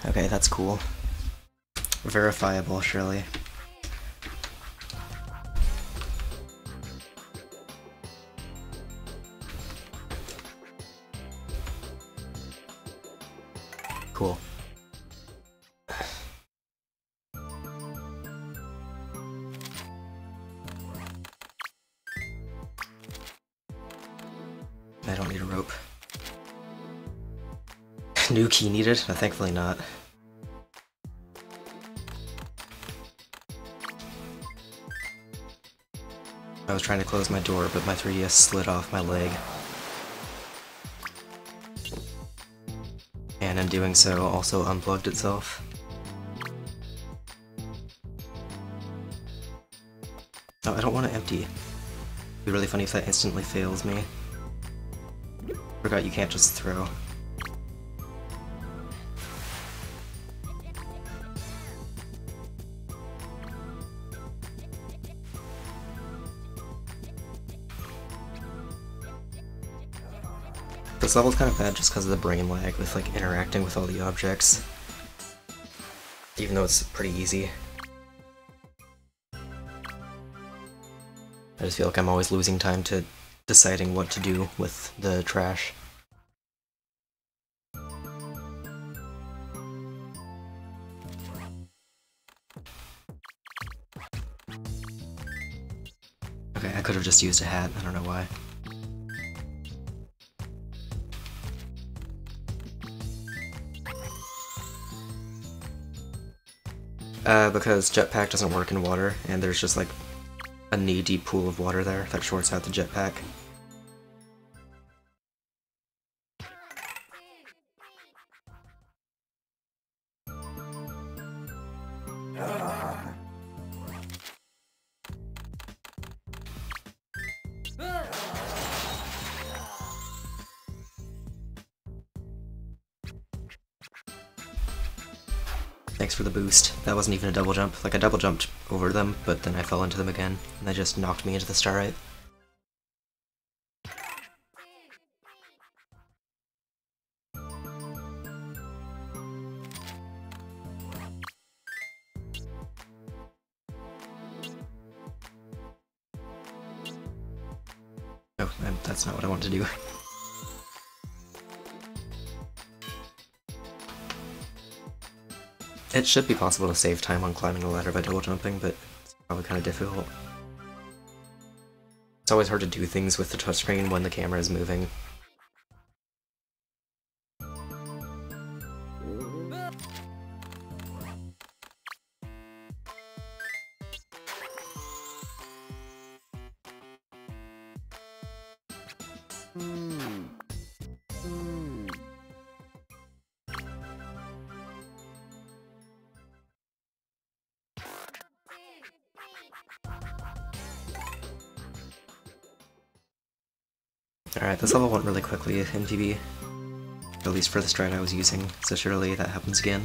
Okay, that's cool. Verifiable, surely. Key needed? No, thankfully not. I was trying to close my door, but my 3DS slid off my leg. And in doing so, also unplugged itself. No, I don't want to empty. It'd be really funny if that instantly fails me. Forgot you can't just throw. This level's kind of bad just because of the brain lag with like interacting with all the objects. Even though it's pretty easy. I just feel like I'm always losing time to deciding what to do with the trash. Okay, I could have just used a hat, I don't know why. Uh, because jetpack doesn't work in water, and there's just like a knee-deep pool of water there that shorts out the jetpack. Wasn't even a double jump. Like, I double jumped over them, but then I fell into them again, and they just knocked me into the Starite. It should be possible to save time on climbing the ladder by double jumping, but it's probably kind of difficult. It's always hard to do things with the touchscreen when the camera is moving. Hmm. Alright, this level went really quickly PB. At least for the strat I was using, so surely that happens again.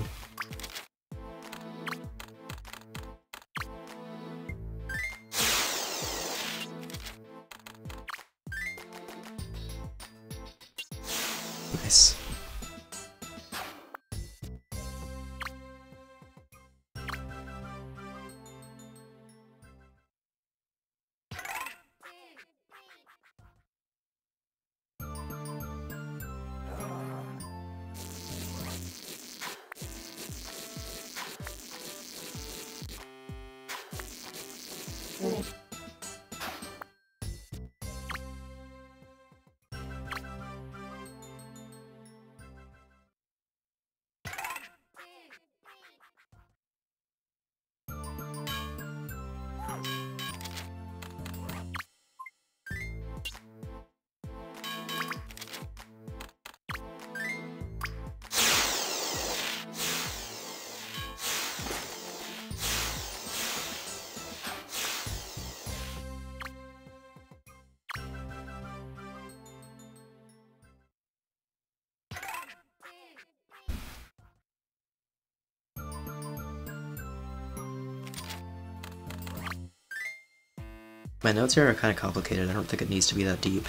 My notes here are kind of complicated, I don't think it needs to be that deep.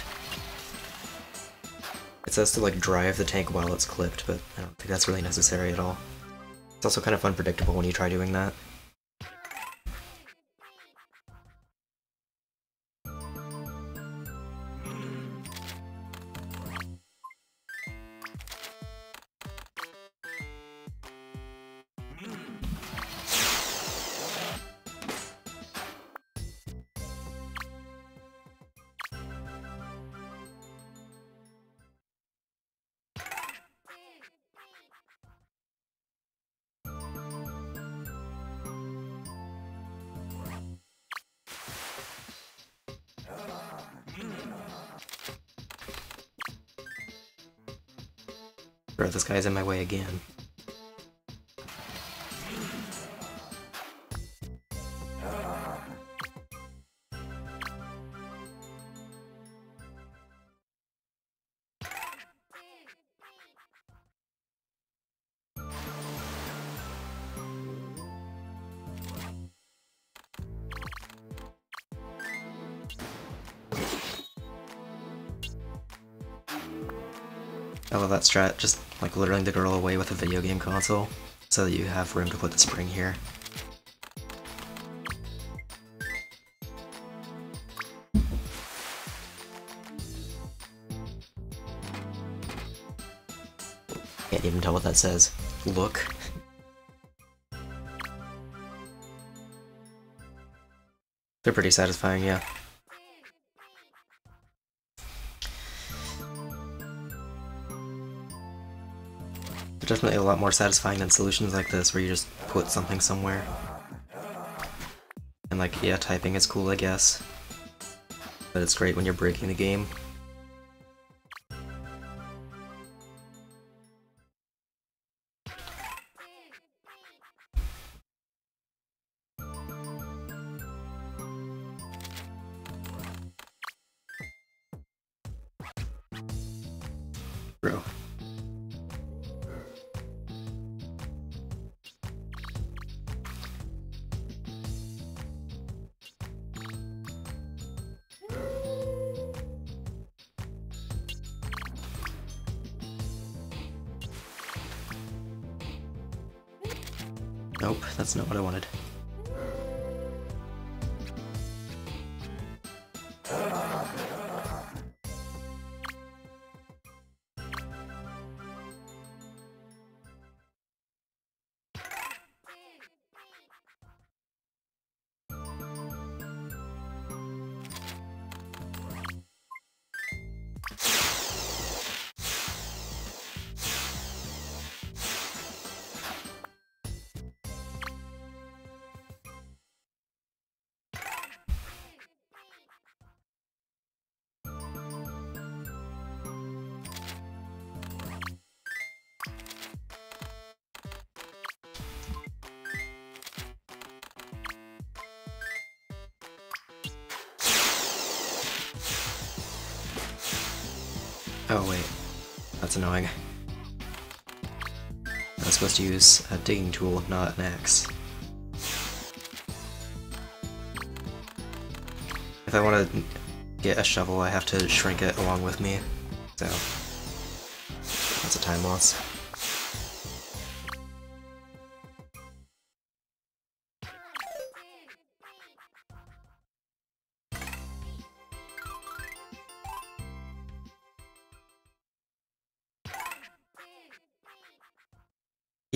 It says to like drive the tank while it's clipped, but I don't think that's really necessary at all. It's also kind of unpredictable when you try doing that. Again. Strat, just like luring the girl away with a video game console, so that you have room to put the spring here. Can't even tell what that says. Look. They're pretty satisfying, yeah. Definitely a lot more satisfying than solutions like this where you just put something somewhere. And like, yeah, typing is cool, I guess. But it's great when you're breaking the game. Bro. Nope, that's not what I wanted. That's annoying. I'm supposed to use a digging tool, not an axe. If I want to get a shovel, I have to shrink it along with me, so that's a time loss.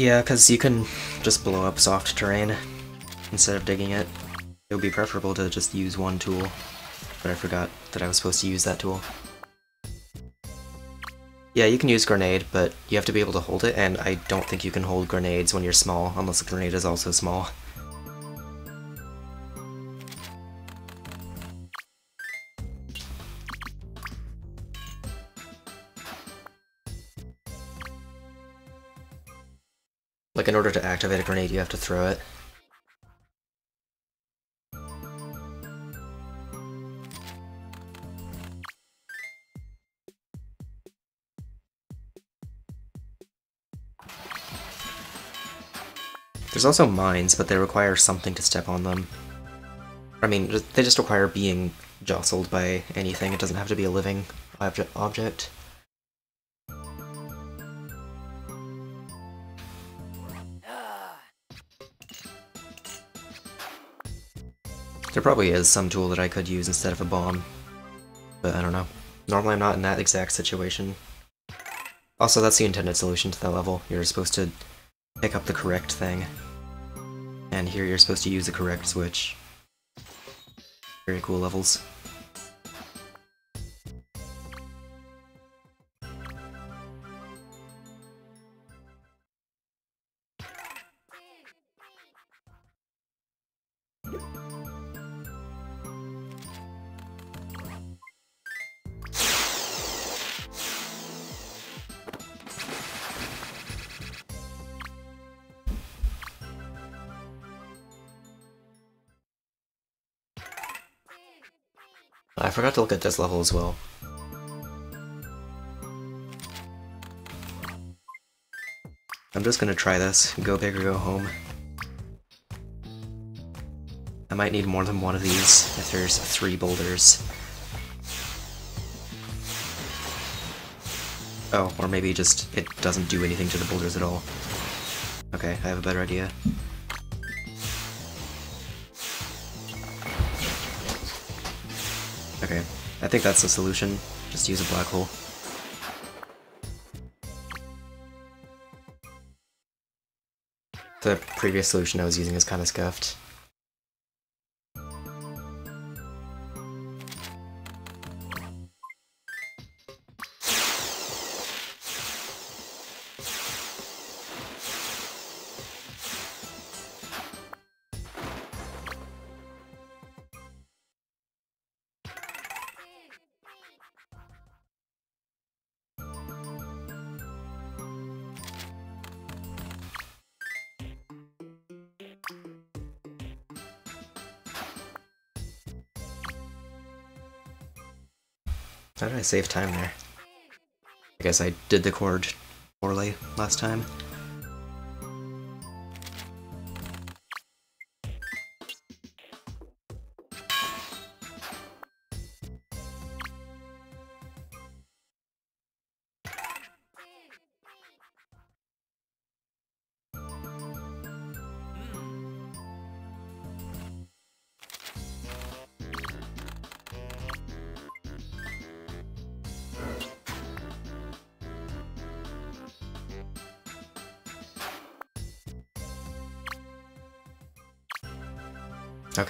Yeah, because you can just blow up soft terrain instead of digging it. It would be preferable to just use one tool, but I forgot that I was supposed to use that tool. Yeah, you can use grenade, but you have to be able to hold it, and I don't think you can hold grenades when you're small, unless the grenade is also small. You have to throw it. There's also mines, but they require something to step on them. I mean, they just require being jostled by anything, it doesn't have to be a living object. Probably is some tool that I could use instead of a bomb, but I don't know. Normally I'm not in that exact situation. Also, that's the intended solution to that level. You're supposed to pick up the correct thing. And here you're supposed to use the correct switch. Very cool levels. Forgot to look at this level as well. I'm just gonna try this, go big or go home. I might need more than one of these if there's three boulders. Oh, or maybe just it doesn't do anything to the boulders at all. Okay, I have a better idea. I think that's the solution. Just use a black hole. The previous solution I was using is kind of scuffed. Save time there? I guess I did the chord poorly last time.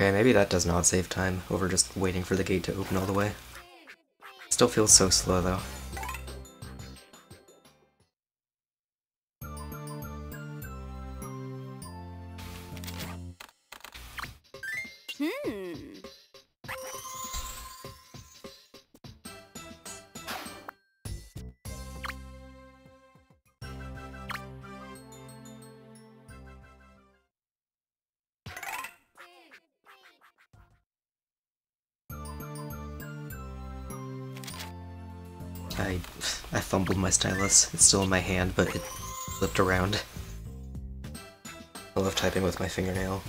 Okay, maybe that does not save time over just waiting for the gate to open all the way. Still feels so slow though. my stylus. It's still in my hand, but it flipped around. I love typing with my fingernail.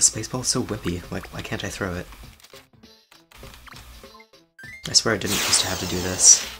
The space is so whippy. Like, why can't I throw it? I swear I didn't used to have to do this.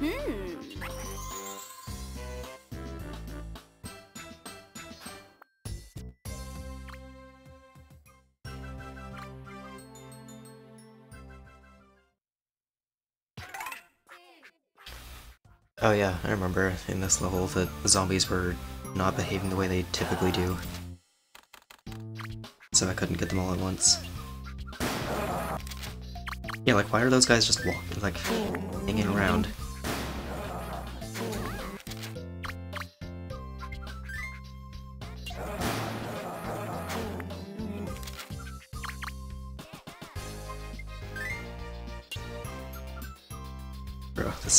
Hmm. Oh yeah, I remember in this level that the zombies were not behaving the way they typically do. So I couldn't get them all at once. Yeah, like why are those guys just walking, like, hanging around?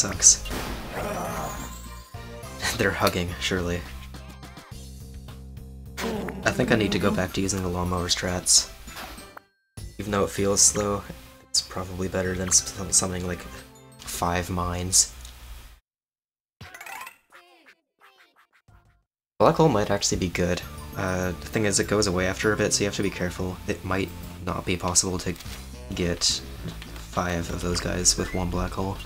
Sucks. They're hugging, surely. I think I need to go back to using the lawnmower strats. Even though it feels slow, it's probably better than something like five mines. Black hole might actually be good. Uh, the thing is, it goes away after a bit, so you have to be careful. It might not be possible to get five of those guys with one black hole.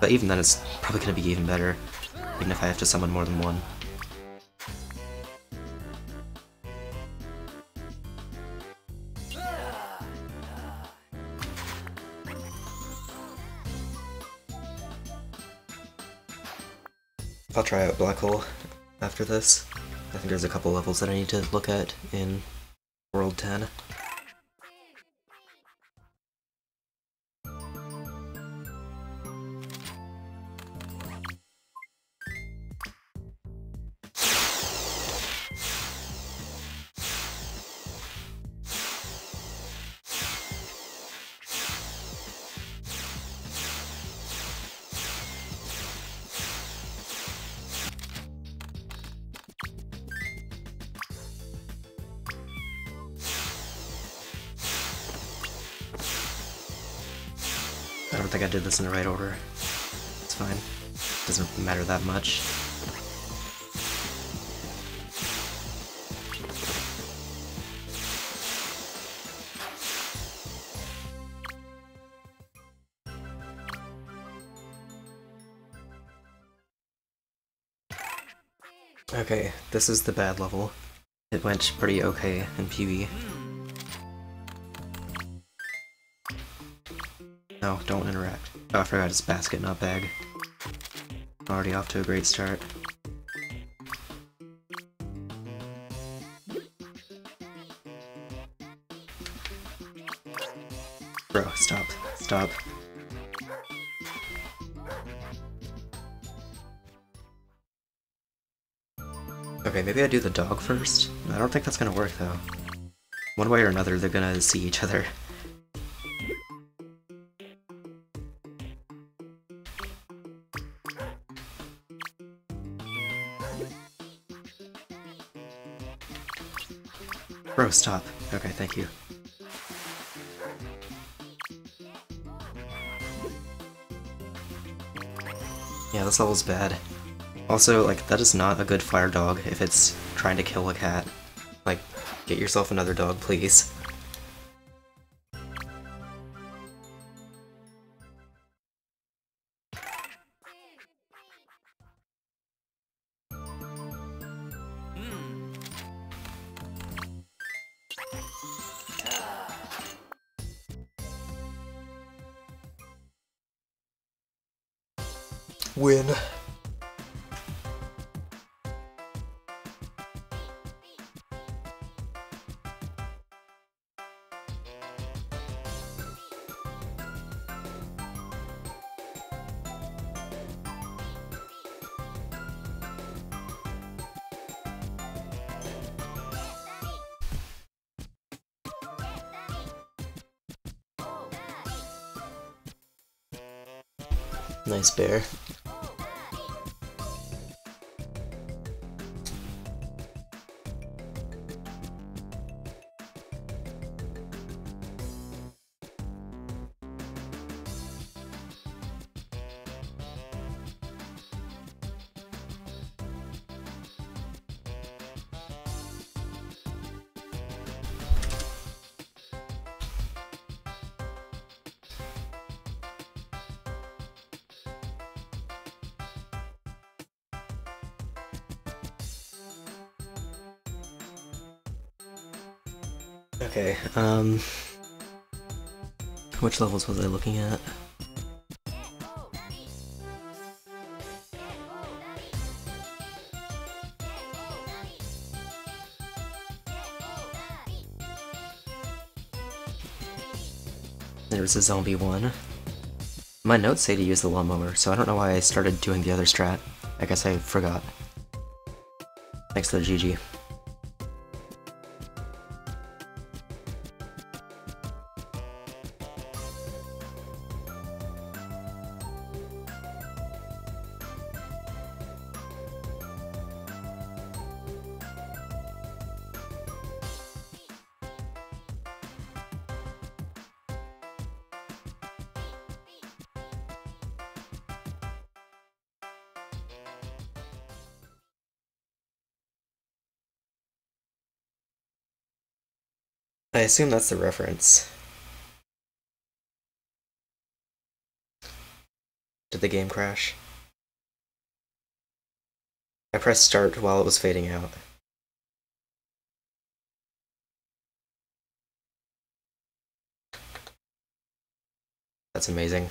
But even then, it's probably going to be even better, even if I have to summon more than one. I'll try out Black Hole after this. I think there's a couple levels that I need to look at in World 10. In the right order. It's fine. Doesn't matter that much. Okay, this is the bad level. It went pretty okay in PB. No, don't interact. Oh, I forgot it's basket, not bag. Already off to a great start. Bro, stop. Stop. Okay, maybe I do the dog first? I don't think that's gonna work though. One way or another, they're gonna see each other. Bro, stop. Okay, thank you. Yeah, this level's bad. Also, like, that is not a good fire dog if it's trying to kill a cat. Like, get yourself another dog, please. Bear. Which levels was I looking at? There's a zombie one. My notes say to use the lawnmower, so I don't know why I started doing the other strat. I guess I forgot. Thanks to the GG. Assume that's the reference. Did the game crash? I pressed start while it was fading out. That's amazing.